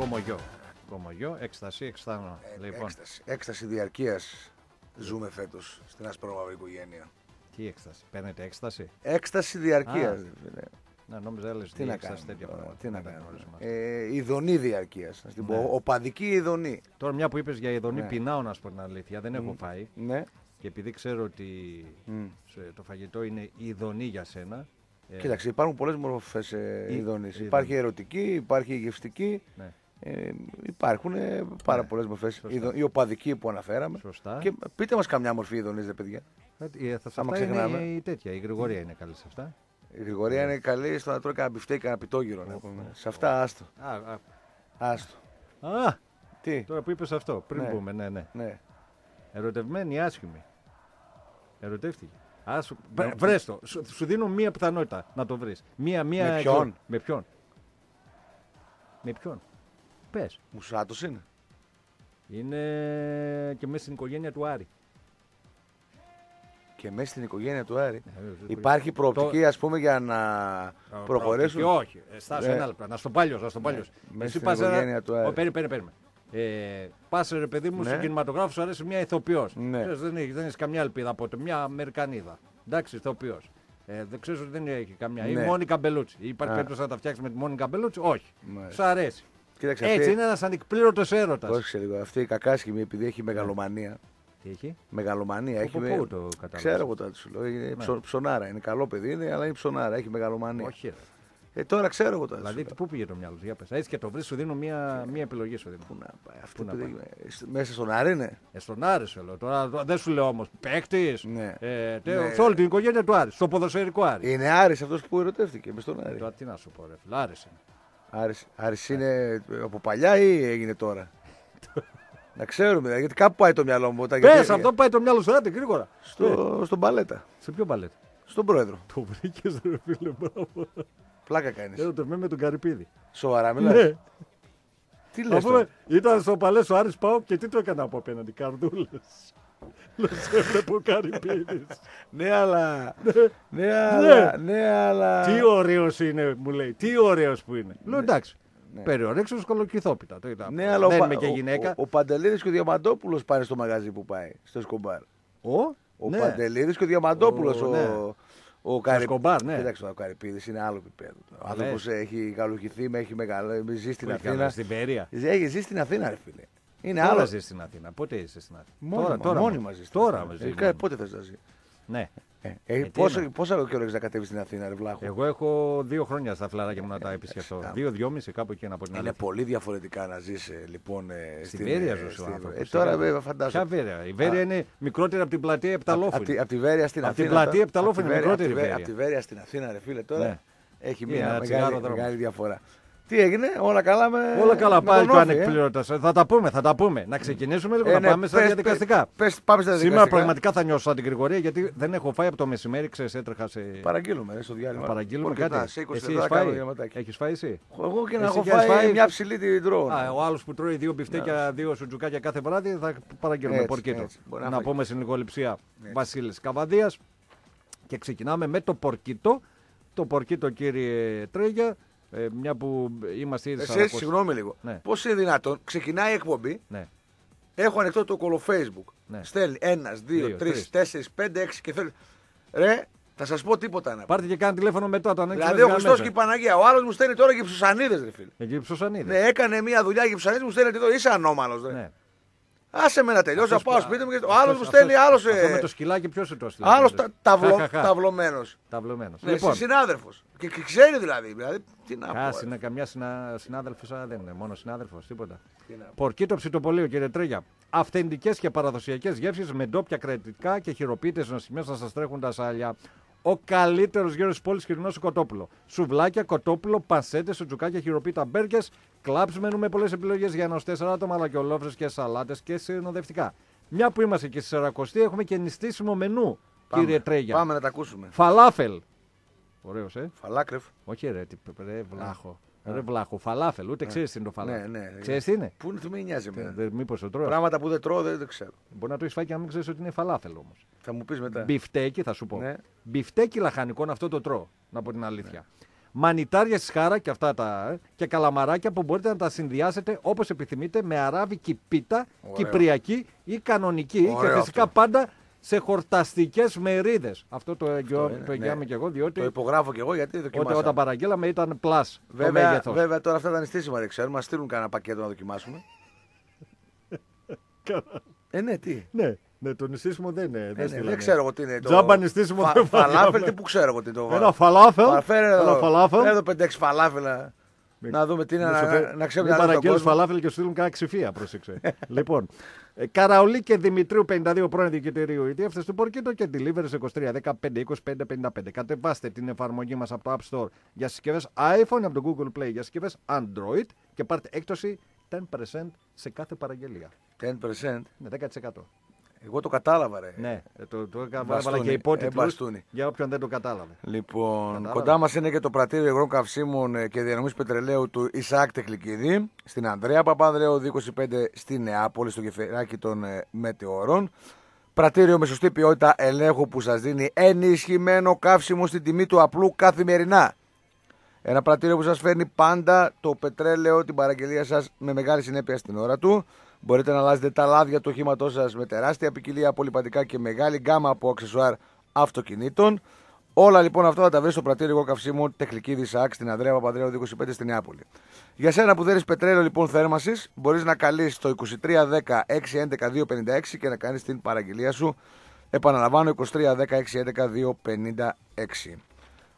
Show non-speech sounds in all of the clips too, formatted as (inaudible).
Κομογιό. Κομογιό, έκσταση, εξθάνο. Ε, λοιπόν, Έκσταση, έκσταση διαρκείας ζούμε φέτος στην ασπρόμαυρη οικογένεια. τι έκσταση. Παίρνετε έκσταση. Έκσταση διαρκείας. Α. Να νόμιζα έλεγες Τι τι να έκσταση κάνουμε. τέτοια τώρα, πράγματα. Τι να Δεν τα κάνουμε. γνωρίζουμε. Ε, ειδονή διαρκείας. Να την Ναι. πω. Οπαδική ειδονή. Τώρα μια που είπες για ειδονή Ναι. πεινάω να σου πω την αλήθεια. Δεν έχω φάει. Ναι. Και επειδή ξέρω ότι Μμ. σε- το φαγητό είναι ειδονή για σένα. ε, Κοίταξε, υπάρχουν πολλές μορφές Ή- ειδονής. ειδονή. Υπάρχει ερωτική, υπάρχει γευστική. Ναι, Ε, υπάρχουν ε, πάρα Ναι, πολλές μορφές. σωστά. Η οπαδική που αναφέραμε. σωστά. Και πείτε μας καμιά μορφή ειδονή, ρε παιδιά. Ε, θα σε άμα αυτά είναι ξεχνάμε. η τέτοια. Η Γρηγορία είναι καλή σε αυτά. Η Γρηγορία είναι καλή στο να τρώει κανένα μπιφτέκι, κανένα πιτόγυρο. να πούμε. Σε αυτά άστο. Α, α, άστο. α, Τι; τώρα που είπες αυτό, πριν Ναι. πούμε, ναι, ναι. Ναι. Ερωτευμένη ή άσχημη. Ερωτεύτηκε. Άσου... Βρε- Βρες το. Σου, σου δίνω μία πιθανότητα να το βρεις. Μία, μία Με εκδο- ποιον; Με ποιον; Με ποιον; Πες. Μουσάτος είναι. Είναι και μέσα στην οικογένεια του Άρη. Και μέσα στην οικογένεια του Άρη. Ε, βέβαια, Υπάρχει προοπτική, ας πούμε, για να το- προχωρήσουν; Και όχι. Ε, Στάσου Ε. ένα λεπτό. Να στο πάλιο, να στο πάλιο. μέσα στην οικογένεια του Άρη. Ω, Περίμενε, περίμενε. Ε, Πας ρε παιδί μου, Ναι. στον κινηματογράφο σου αρέσει μια ηθοποιός. Ναι. Δεν έχεις δεν έχεις καμιά ελπίδα από το. Μια Αμερικανίδα. Εντάξει, ηθοποιός. Ε, δεν ξέρω ότι δεν έχει καμιά. Ή Ναι. Μόνικα Μπελούτσι. Υπάρχει Α. περίπτωση να τα φτιάξεις με τη Μόνικα Μπελούτσι; Όχι. Μάλιστα. Σου αρέσει. Κοίταξε, Έτσι αυτή... είναι ένας ανεκπλήρωτος έρωτας. Πρόσεξε λίγο. Αυτή η κακάσχημη, επειδή έχει μεγαλομανία. Τι έχει; Μεγαλομανία. Από έχει πού το κατάλαβες; Ξέρω εγώ τώρα τι σου λέω. Είναι ψω- ψωνάρα. Είναι καλό παιδί, είναι, αλλά είναι ψωνάρα. Έχει μεγαλομανία. Όχι. ρε. Ε, τώρα ξέρω εγώ τώρα. τι Δηλαδή, σου πού πήγε το μυαλό σου, για πες. Έτσι και το βρεις, σου δίνω μια, μια επιλογή. Σου δίνω. λέω. Πού να πάει. Αυτό Πού που να δεν- Μέσα στον Άρη είναι; Ε, στον Άρη σου λέω. Τώρα δεν σου λέω όμως παίκτης. Ναι. Ε, τε, Ναι. Σε όλη την οικογένεια του Άρη. Στο ποδοσφαιρικό Άρη. Είναι Άρης αυτός που ερωτεύτηκε μες στον Άρη. Τώρα τι να σου πω, ρε φίλε. Άρης είναι. Άρης, Άρης είναι από παλιά ή έγινε τώρα; να ξέρουμε, δηλαδή, γιατί κάπου πάει το μυαλό μου. Όταν, Πες γιατί- αυτό πάει το μυαλό σου, άντε γρήγορα. στο, στον Παλέτα. Σε ποιο μπαλέτ. Στον πρόεδρο. Το βρήκες, ρε φίλε, μπράβο. Πλάκα κάνεις. Έρωτε με τον Καρυπίδη. Σοβαρά μιλάς; Ναι. Τι λες Αφού τώρα; ήταν στο παλές ο Άρης πάω και τι το έκανα από απέναντι, καρδούλες. Λε έβλεπε ο Καρυπίδη. Ναι, αλλά. ναι, αλλά. Ναι, αλλά. Τι ωραίος είναι, μου λέει. Τι ωραίος που είναι. Λέω εντάξει. Ναι. Περιορέξω σκολοκυθόπιτα. Το είδα. Ναι, αλλά ο, Δεν Πα- είμαι και ο- γυναίκα. Ο, ο Παντελίδης και ο Διαμαντόπουλος πάνε στο μαγαζί που πάει, στο Εσκομπάρ. Ο, Ο ναι. Παντελίδης και ο Διαμαντόπουλος. Ο- Ο, ναι. ο, Καρυ- Εσκομπάρ, ναι. Κοίταξε, ο Καρυπίδης είναι άλλο επίπεδο. Ο Λες. άνθρωπος έχει καλουχηθεί, με έχει μεγαλώσει, ζει στην Πού είχε Αθήνα. καλά, Στην Περία. Έχει ζει στην Αθήνα, ρε φίλε. Είναι Τώρα άλλος. ζεις στην Αθήνα. Πότε είσαι στην Αθήνα; Μόνιμα, τώρα, τώρα, μόνιμα ζεις στην Τώρα Αθήνα. ζεις. Ε, μόνιμα. Πότε θες να ζει; Ναι. Ε, ε, τι πόσο, είναι; πόσα καιρό έχεις να κατέβεις στην Αθήνα, ρε Βλάχο; Εγώ έχω δύο χρόνια στα φλαράκια μου να τα επισκεφτώ. κάπου. Δύο, δυόμιση κάπου εκεί να πω την Είναι αλήθεια. πολύ διαφορετικά να ζεις ε, λοιπόν ε, Στην Βέρεια ζούσε ο στην- άνθρωπος, Ε, σιγά. τώρα βέβαια Ποια φαντάζομαι. Βέρεια; Η Βέρεια είναι μικρότερη από την πλατεία Από τη, Επταλόφωνη. απ' τη Βέρεια στην Απ' την Αθήνα. πλατεία τώρα- Επταλόφωνη απ' τη μικρότερη Βέρεια- Βέρεια. απ' τη Βέρεια στην Αθήνα, ρε φίλε, τώρα Ναι. έχει Είναι μια ένα μεγάλη, τσιγάρο δρόμος. μεγάλη διαφορά. Τι έγινε, όλα καλά με. Όλα καλά, με πάλι τον το Όφη, ε; ανεκπλήρωτας. Θα τα πούμε, θα τα πούμε. Να ξεκινήσουμε λίγο Ε, να ναι, πάμε στα πες, διαδικαστικά. πες, πες, πάμε στα Σήμερα διαδικαστικά. πραγματικά θα νιώσω σαν την Γρηγορία γιατί δεν έχω φάει από το μεσημέρι, ξέρεις, έτρεχα σε. Παραγγείλουμε ρε, στο διάλειμμα. Παραγγείλουμε Πορκετά, κάτι. Σε 20 Εσύ λεπτά έχεις κάνω φάει. διαματάκι. Έχεις φάει εσύ; Εγώ και να Εσύ έχω και έχεις φάει, φάει- μια ψηλή την τρώω. Α, ο άλλος που τρώει δύο μπιφτέκια, δύο σουτζουκάκια κάθε βράδυ θα παραγγείλουμε Έτσι, πορκίτο. έτσι. Μπορεί να Να φάει. πούμε στην λιγοληψία Βασίλης Καβαδίας. Και ξεκινάμε με το πορκίτο. Το πορκίτο, κύριε Τρέγια, ε, μια που είμαστε ήδη Εσύ, 400 συγγνώμη λίγο. Ναι. Πώς είναι δυνατόν, ξεκινάει η εκπομπή, Ναι. έχω ανοιχτό το κολο Facebook. Ναι. Στέλνει ένας, δύο, Δύο, τρεις, τρεις. τέσσερις, πέντε, έξι και θέλει. Ρε, θα σας πω τίποτα να πω. Πάρτε και κάνει τηλέφωνο μετά το ανοίξουμε. Δηλαδή ο Χριστός και η Παναγία. Ο άλλος μου στέλνει τώρα και ψουσανίδες, ρε φίλε. Εκεί ψωσανίδε. Ναι, έκανε μια δουλειά και ψουσανίδες μου στέλνει εδώ. Είσαι ανώμαλος, ρε. Ναι. Άσε με να τελειώσω, να Αυτός πάω που- σπίτι μου και ο αυτός- άλλος μου αυτός- στέλνει άλλος. αυτό με το σκυλάκι ποιος σου το στείλει. Άλλος ταυλο, Χαχαχα. ταυλωμένος. Ταυλωμένος. Ναι, Λοιπόν, συνάδελφος. Και, και ξέρει δηλαδή. δηλαδή τι να πω. Κάση ρε. είναι καμιά συνα... συνάδελφος, δεν είναι μόνο συνάδελφος, τίποτα. Τι να πω. Πορκίτο ψητοπολείο, κύριε Τρέγια. Αυθεντικές και παραδοσιακές γεύσεις με ντόπια κρατικά και χειροποίητες νοστιμιέ να σας τρέχουν τα σάλια. Ο καλύτερος γέρος της πόλης χοιρινό σου κοτόπουλο. Σουβλάκια, κοτόπουλο, πασέτες, σουτζουκάκια, χειροποίητα μπέργκες. Κλαμπς μενού με πολλές επιλογές για ένα 4 άτομα, αλλά και ολόφρες και σαλάτες και συνοδευτικά. Μια που είμαστε και στη Σαρακοστή, έχουμε και νηστίσιμο μενού, Πάμε. κύριε Τρέγια. Πάμε να τα ακούσουμε. Φαλάφελ. Ωραίος, ε. Φαλάκρεφ. Όχι ρε, τι, ρε βλάχο. Ρε βλάχο, φαλάφελ, ούτε ξέρεις τι είναι το φαλάφελ. Ναι, ναι. Ξέρεις τι είναι; Πού είναι, τι με νοιάζει εμένα. Μήπως το τρώω. Πράγματα που δεν τρώω δεν, δεν ξέρω. Μπορεί να το έχεις φάει και να μην ξέρεις ότι είναι φαλάφελ όμως. Θα μου πεις μετά. Μπιφτέκι, θα σου πω. Ναι. Μπιφτέκι λαχανικών αυτό το τρώω, να πω την αλήθεια. Μανιτάρια στη χάρα και αυτά τα. ε, και καλαμαράκια που μπορείτε να τα συνδυάσετε όπως επιθυμείτε με αράβικη πίτα, Ωραίο. κυπριακή ή κανονική. Ωραίο και φυσικά αυτό. πάντα σε χορταστικές μερίδες. Αυτό το, εγγυώ, είναι, το εγγυάμαι ναι. και εγώ, διότι Το υπογράφω και εγώ γιατί όταν, δοκιμάσα. όταν παραγγέλαμε ήταν plus το Βέβαια, μέγεθος. βέβαια τώρα αυτά τα νηστίσιμα δεν ξέρουμε. Μα στείλουν κανένα πακέτο να δοκιμάσουμε. (laughs) ε, ναι, τι; Ναι, ναι, το νηστίσιμο δεν είναι. Ε, δεν, ναι, στείλανε. δεν ξέρω εγώ τι είναι. Το... Τζάμπα νηστίσιμο Φα- δεν Φαλάφελ, βάλαμε. τι που ξέρω εγώ τι το Ένα φαλάφελ. Φα- Φέρε Ένα εδώ, φαλάφελ. φέρε εδώ 5-6 φαλάφελ να, να δούμε τι είναι, Μην να, σου να, φέρει- να ξέρουμε Μην τι άλλο τον παραγγέλνεις κόσμο. φαλάφελ και σου στείλουν κάνα ξηφία, πρόσεξε. (laughs) λοιπόν, ε, Καραολί και Δημητρίου 52 πρώην διοικητηρίου ιδίευτε του Πορκίτο και delivery σε 23 15 25 55. Κατεβάστε την εφαρμογή μας από το App Store για συσκευές iPhone από το Google Play για συσκευές Android και πάρτε έκπτωση 10% σε κάθε παραγγελία. 10%. Ναι, 10%. Εγώ το κατάλαβα, ρε. Ναι, ε, το, το έκανα Μπαστούνι, έβαλα και ε, υπότιτλους μπαστούνι. για όποιον δεν το κατάλαβε. Λοιπόν, Κατάλαβα. κοντά μας είναι και το πρατήριο υγρών καυσίμων ε, και διανομής πετρελαίου του Ισαάκ Τεκλικίδη στην Ανδρέα Παπανδρέου 25 στη Νεάπολη, στο γεφυράκι των ε, Μετεωρών. Πρατήριο με σωστή ποιότητα ελέγχου που σας δίνει ενισχυμένο καύσιμο στην τιμή του απλού καθημερινά. Ένα πρατήριο που σας φέρνει πάντα το πετρέλαιο, την παραγγελία σας με μεγάλη συνέπεια στην ώρα του. Μπορείτε να αλλάζετε τα λάδια του οχήματός σας με τεράστια ποικιλία απολυπαντικά και μεγάλη γκάμα από αξεσουάρ αυτοκινήτων. Όλα λοιπόν αυτά θα τα βρει στο πρατήριο εγώ καυσίμων Τεχνική Σάκ στην Ανδρέα Παπανδρέου 25 στη Νεάπολη. Για σένα που θέλει πετρέλαιο λοιπόν θέρμανσης, μπορείς να καλείς το 2310 611 256 και να κάνεις την παραγγελία σου. Επαναλαμβάνω 2310 611 256.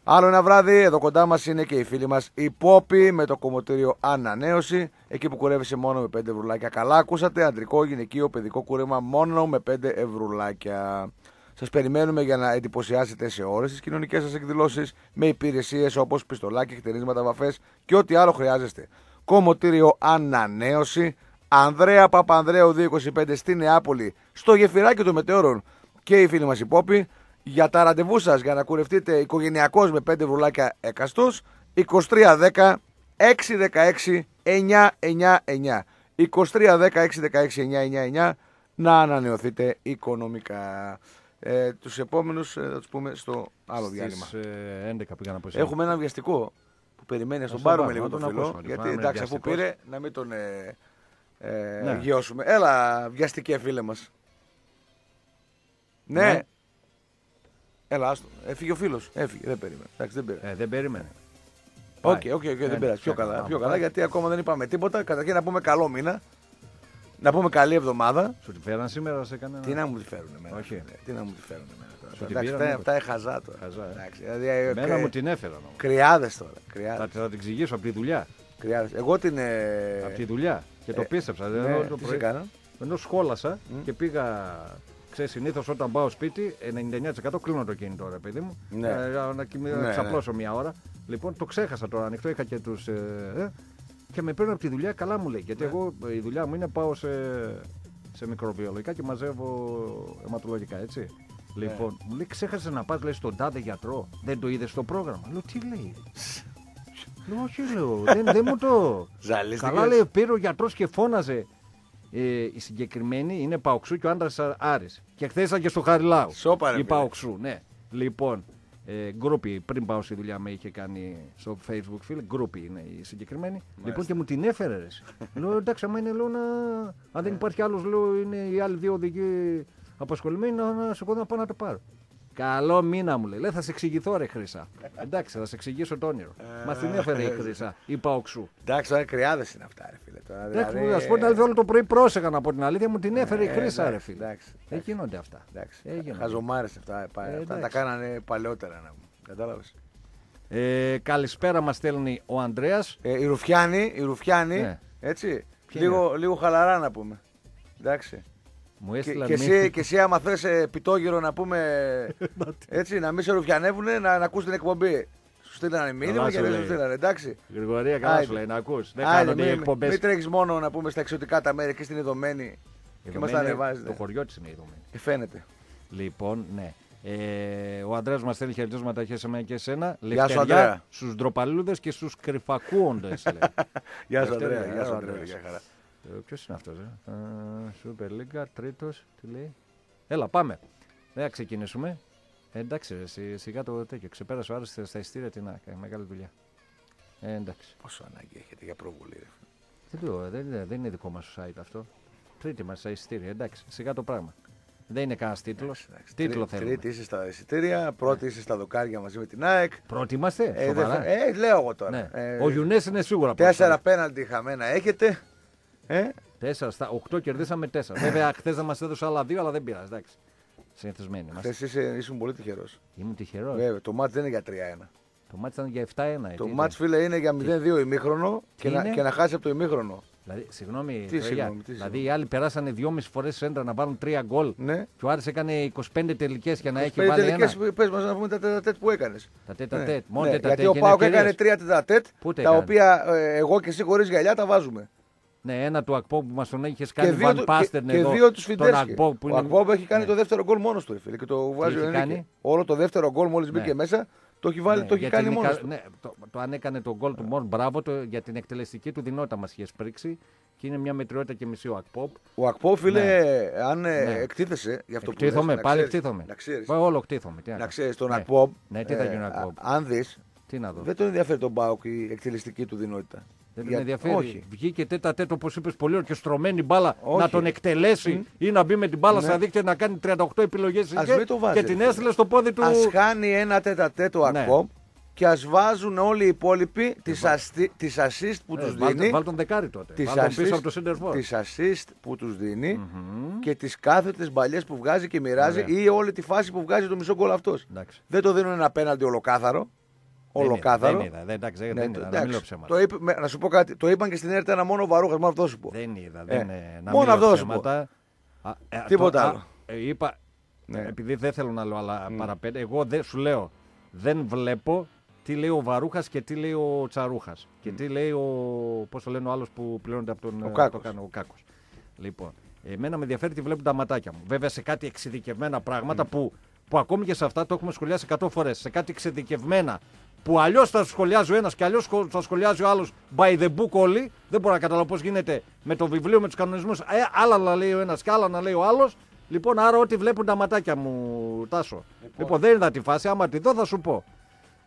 Άλλο ένα βράδυ, εδώ κοντά μας είναι και οι φίλοι μας η Πόπη με το κομμωτήριο Ανανέωση. Εκεί που κουρεύεσαι μόνο με 5 ευρουλάκια. Καλά, ακούσατε. Αντρικό, γυναικείο, παιδικό κούρεμα μόνο με 5 ευρουλάκια. Σας περιμένουμε για να εντυπωσιάσετε σε όλες τις κοινωνικές σας εκδηλώσεις με υπηρεσίες όπως πιστολάκια, χτερίσματα, βαφές και ό,τι άλλο χρειάζεστε. Κομμωτήριο Ανανέωση. Ανδρέα Παπανδρέου 225 στη Νεάπολη, στο γεφυράκι των Μετεώρων και οι φίλοι μας οι Πόποι για τα ραντεβού σας για να κουρευτείτε οικογενειακώς με 5 βρουλάκια εκαστός 2310 616 999. 2310 616 999 να ανανεωθείτε οικονομικά. Ε, τους επόμενους ε, θα τους πούμε στο άλλο διάλειμμα. Στις ε, 11 πήγα να πω εσένα. Έχουμε ένα βιαστικό που περιμένει να στον στον πάρουμε πάρουμε, λίγο να τον τον φίλο. ακούσουμε, Γιατί λοιπόν, εντάξει, είναι αφού βιαστικός. πήρε, να μην τον ε, ε, Ναι. γιώσουμε. Έλα, βιαστικέ φίλε μας. Ναι. Ναι. Έλα, άστο. Έφυγε ο φίλος. Έφυγε, δεν περίμενε. Εντάξει, δεν πειράζει. Ε, δεν περίμενε. Οκ, Πάει. οκ, οκ, δεν Ε, πειράζει. Πιο ξεκάθαρα. καλά, πιο Πάμε, καλά, πάει. γιατί ακόμα δεν είπαμε τίποτα. Καταρχήν να πούμε καλό μήνα. Να πούμε καλή εβδομάδα. Σου τη φέραν σήμερα σε κανένα; Τι να μου τη φέρουν εμένα. Όχι. φίλε, Τι να μου τη φέρουν εμένα. τώρα. Σου την Εντάξει, πήραν, αυτά, μήπως. αυτά είναι χαζά τώρα. Χαζά, ε. Εντάξει, δηλαδή, ε, Εμένα κρυ- μου την έφεραν όμως. Κρυάδες τώρα. Θα, Κρυάδες. θα την εξηγήσω από τη δουλειά. Κρυάδες. Εγώ την. ε, Από τη δουλειά. Και το ε, πίστεψα. ναι, Ενώ το τι σε πρωί- κάνα. Ενώ σχόλασα Μμ. και πήγα. Ξέρεις, συνήθως όταν πάω σπίτι, 99% κλείνω το κινητό, ρε παιδί μου. Ναι. Ε, να κοιμη- να Ναι, ξαπλώσω μια ώρα. Λοιπόν, το ξέχασα τώρα ανοιχτό. Είχα και τους. Ε, ε, και με παίρνουν από τη δουλειά, καλά μου λέει. Ναι. Γιατί εγώ ε, η δουλειά μου είναι πάω σε, σε μικροβιολογικά και μαζεύω αιματολογικά, έτσι. Ναι. Λοιπόν, μου λέει, ξέχασες να πας λέει, στον τάδε γιατρό. Δεν το είδες στο πρόγραμμα. Λέω, τι λέει. (laughs) Λέω, όχι, λέω, δεν, δεν μου το. Ζαλίστηκες; Καλά λέει, πήρε ο γιατρός και φώναζε. Ε, η συγκεκριμένη είναι Παοξού και ο άντρας Άρης. Και χθες ήταν και στο Χαριλάου. Σόπα, ρε, Η φίλε. Παοξού, ναι. Λοιπόν, ε, γκρούπι, πριν πάω στη δουλειά με είχε κάνει στο facebook φίλε, γκρούπι είναι η συγκεκριμένη. Λοιπόν και μου την έφερε ρε. εσύ. λέω εντάξει, άμα είναι λέω να. Αν δεν υπάρχει άλλος, λέω είναι οι άλλοι δύο οδηγοί απασχολημένοι να, να σε να πάω να το πάρω. Καλό μήνα μου λέει. Λέει θα σε εξηγηθώ ρε Χρυσά. εντάξει, θα σε εξηγήσω το όνειρο. Μας την έφερε η Χρυσά, η Παοξού. Εντάξει, τώρα κρυάδες είναι αυτά, ρε φίλε. Τώρα, Εντάξει, δηλαδή, α πω την αλήθεια, όλο το πρωί πρόσεχα να πω την αλήθεια, μου την έφερε η Ε, Χρύσα, ρε εντάξει, φίλε. εντάξει, Δεν γίνονται αυτά. Εντάξει. Ε, γίνονται. Χαζομάρες αυτά. ε, πα- Ε, αυτά τα εντάξει. κάνανε παλαιότερα να μου. Κατάλαβες. Ε, καλησπέρα μας στέλνει ο Ανδρέας. Ε, η Ρουφιάνη, η Ρουφιάνη Ναι. έτσι. Ποια Λίγο, λίγο χαλαρά να πούμε. Εντάξει. Μου Και, έστειλαν και, μία- εσύ, και εσύ άμα θες ε, πιτόγυρο να πούμε (laughs) έτσι, να μην σε ρουφιανεύουν, να, να ακούς την εκπομπή. Σου στείλανε μήνυμα Καλά και σου δεν λέει. σου στείλανε, εντάξει. Γρηγορία, καλά Άιντε. σου λέει να ακούς. Δεν Άιντε, κάνονται οι μην, εκπομπές. μην τρέχεις μόνο να πούμε στα εξωτικά τα μέρη και στην Ιδωμένη Η και μας Ιδωμένη, τα ανεβάζεις. Το ναι. χωριό της είναι η Ιδωμένη. Και φαίνεται. Λοιπόν, ναι. Ε, ο Ανδρέας μας στέλνει χαιρετίσματα και σε μένα και εσένα. Γεια σου, Ανδρέα. στους ντροπαλούδες και στους κρυφακούοντες. (laughs) Γεια σου Δευτέρα, Ανδρέα, ε, γεια σου ο Ανδρέα, Ανδρέας. γεια χαρά. Ποιος είναι αυτός, ε; Σούπερ Λίγκα, τρίτος, τι λέει. Έλα, πάμε. Δεν θα ξεκινήσουμε. Ε, εντάξει, ρε, σι- σιγά το τέτοιο. Ξεπέρασε ο Άρης στα ειστήρια την ΑΚΑ. Μεγάλη δουλειά. Ε, εντάξει. Πόσο ανάγκη έχετε για προβολή. ρε. Δεν, το, δεν, είναι- δεν είναι δικό μας site αυτό. Τρίτη μας εισιτήρια. Εντάξει, σιγά το πράγμα. Δεν είναι κανένας τίτλος. Εντάξει, Τίτλο τρί- θέλουμε. Τρίτη είσαι στα εισιτήρια, πρώτη είσαι στα δοκάρια μαζί με την ΑΕΚ. Πρώτοι είμαστε. Ε, σοβαρά. δεν θα- ε, λέω εγώ τώρα. ναι. Ε, Ο Γιουνές είναι σίγουρα Τέσσερα πέναλτι χαμένα έχετε. Ε, Τέσσερα στα οκτώ κερδίσαμε τέσσερα. Βέβαια, χθες δεν μας έδωσε άλλα δύο, αλλά δεν πειράζει. Εντάξει. Συνηθισμένοι είμαστε. χθες είσαι, ήσουν πολύ τυχερός. Ήμουν τυχερός. Βέβαια, το μάτς δεν είναι για 3-1. Το μάτι ήταν για 7-1. ε, Το τι μάτς ήταν. φίλε είναι για 0-2 ημίχρονο και να, είναι; και να χάσει από το ημίχρονο. Δηλαδή, συγγνώμη, Τι Τρελιά, συγγνώμη, τι δηλαδή οι άλλοι περάσανε δυόμιση φορές σέντρα να βάλουν τρία γκολ. Ναι. Και ο Άρης έκανε 25 τελικές για να έχει Πέντε βάλει τελικές, ένα. πες μας να πούμε τα τέτα που έκανες. Τα τέτα Ναι. τέτ. Μόνο Ναι, τέτα γιατί τέτ ο και Πάοκ είναι έκανε ευκαιρίες. τρία τέτα τέτ, Πού τα τα έκανε; οποία ε, εγώ και εσύ χωρίς γυαλιά τα βάζουμε. Ναι, ένα του Ακπό που μας τον είχες κάνει δύο Βαν του- Πάστερν και, και εδώ. δύο τους τον Φιντέρσκι. Ακπό που Ο είναι. Ακπόμπ έχει κάνει Ναι. το δεύτερο γκολ μόνος του, ρε φίλε. Και το βάζει ο έχει Ενρίκε. κάνει; Όλο το δεύτερο γκολ μόλις μπήκε Ναι. μέσα, το έχει βάλει, Ναι, το έχει γιατί κάνει είναι μόνος κα- του. Ναι, το, το αν έκανε τον γκολ του Μόρ, μπράβο το, για την εκτελεστική του δυνότητα μας είχε σπρίξει. Και είναι μια μετριότητα και μισή ο Ακπόπ. Ο Ακπό, φίλε, Ναι. αν ε, Ναι. εκτίθεσαι για αυτό που Εκτίθομαι, λες, να πάλι ξέρεις- εκτίθομαι. Να ξέρεις. Όλο εκτίθομαι. Τι να Να κάνω. ξέρεις τον Ναι. Ακπόμπ. Ναι, τι θα γίνει ο Ακπόμπ. Αν δεις, Τι να δω. δεν τον ενδιαφέρει τον Πάοκ η εκτελεστική του δυνότητα. Δεν τον Για- ενδιαφέρει. Όχι. Βγήκε τέτα τέτο, όπως είπες, πολύ ορκεστρωμένη μπάλα Όχι. να τον εκτελέσει ή να μπει με την μπάλα Ναι. στα δίκτυα να κάνει 38 επιλογές Ας μην το βάζει, και ρε την φίλε. έστειλε στο πόδι του. Α χάνει ένα τέτα τέτο Ναι. Ακπόμπ και ας βάζουν όλοι οι υπόλοιποι τις assist που Ε, τους βάλ- δίνει. Βάλ τον δεκάρι τότε. Τις Βάλ τον πίσω assist- από το center for. τις assist που τους δινει και τις κάθετες μπαλιές που βγάζει και μοιράζει Ωραία. ή όλη τη φάση που βγάζει το μισό γκολ αυτός. Εντάξει. Δεν το δίνουν ένα πέναλτι ολοκάθαρο. Δεν είδα, Ολοκάθαρο. Δεν είδα, δεν, εντάξει, Ναι, δεν το- είδα, να εντάξει. μην λέω ψέματα. το είπε, με- να σου πω κάτι. Το είπαν και στην ΕΡΤ ένα μόνο ο Βαρούχας, μόνο αυτό σου πω. Δεν είδα, Ε, δεν, ε, να μόνο μην λέω αυτό σου πω. ψέματα. Α, ε, Τίποτα το- α, άλλο. ε, είπα, Ναι. επειδή δεν θέλω να λέω άλλα παραπέντε, εγώ δεν σου λέω, δεν βλέπω τι λέει ο Βαρούχας και τι λέει ο Τσαρούχας. Και τι λέει ο, πώς το λένε ο άλλος που πληρώνεται από τον Ο ε, Κάκος. το κάνω, ο Κάκος. Λοιπόν, εμένα με ενδιαφέρει τι βλέπουν τα ματάκια μου. Βέβαια σε κάτι εξειδικευμένα πράγματα που, που ακόμη και σε αυτά το έχουμε σχολιάσει 100 φορές. Σε κάτι εξειδικευμένα που αλλιώς θα σχολιάζει ο ένας και αλλιώς θα σχολιάζει ο άλλος by the book όλοι. Δεν μπορώ να καταλάβω πώς γίνεται με το βιβλίο, με τους κανονισμούς. Ε, άλλα να λέει ο ένας και άλλα να λέει ο άλλος. Λοιπόν, άρα ό,τι βλέπουν τα ματάκια μου, Τάσο. Λοιπόν, δεν είδα τη φάση. Άμα τη δω, θα σου πω.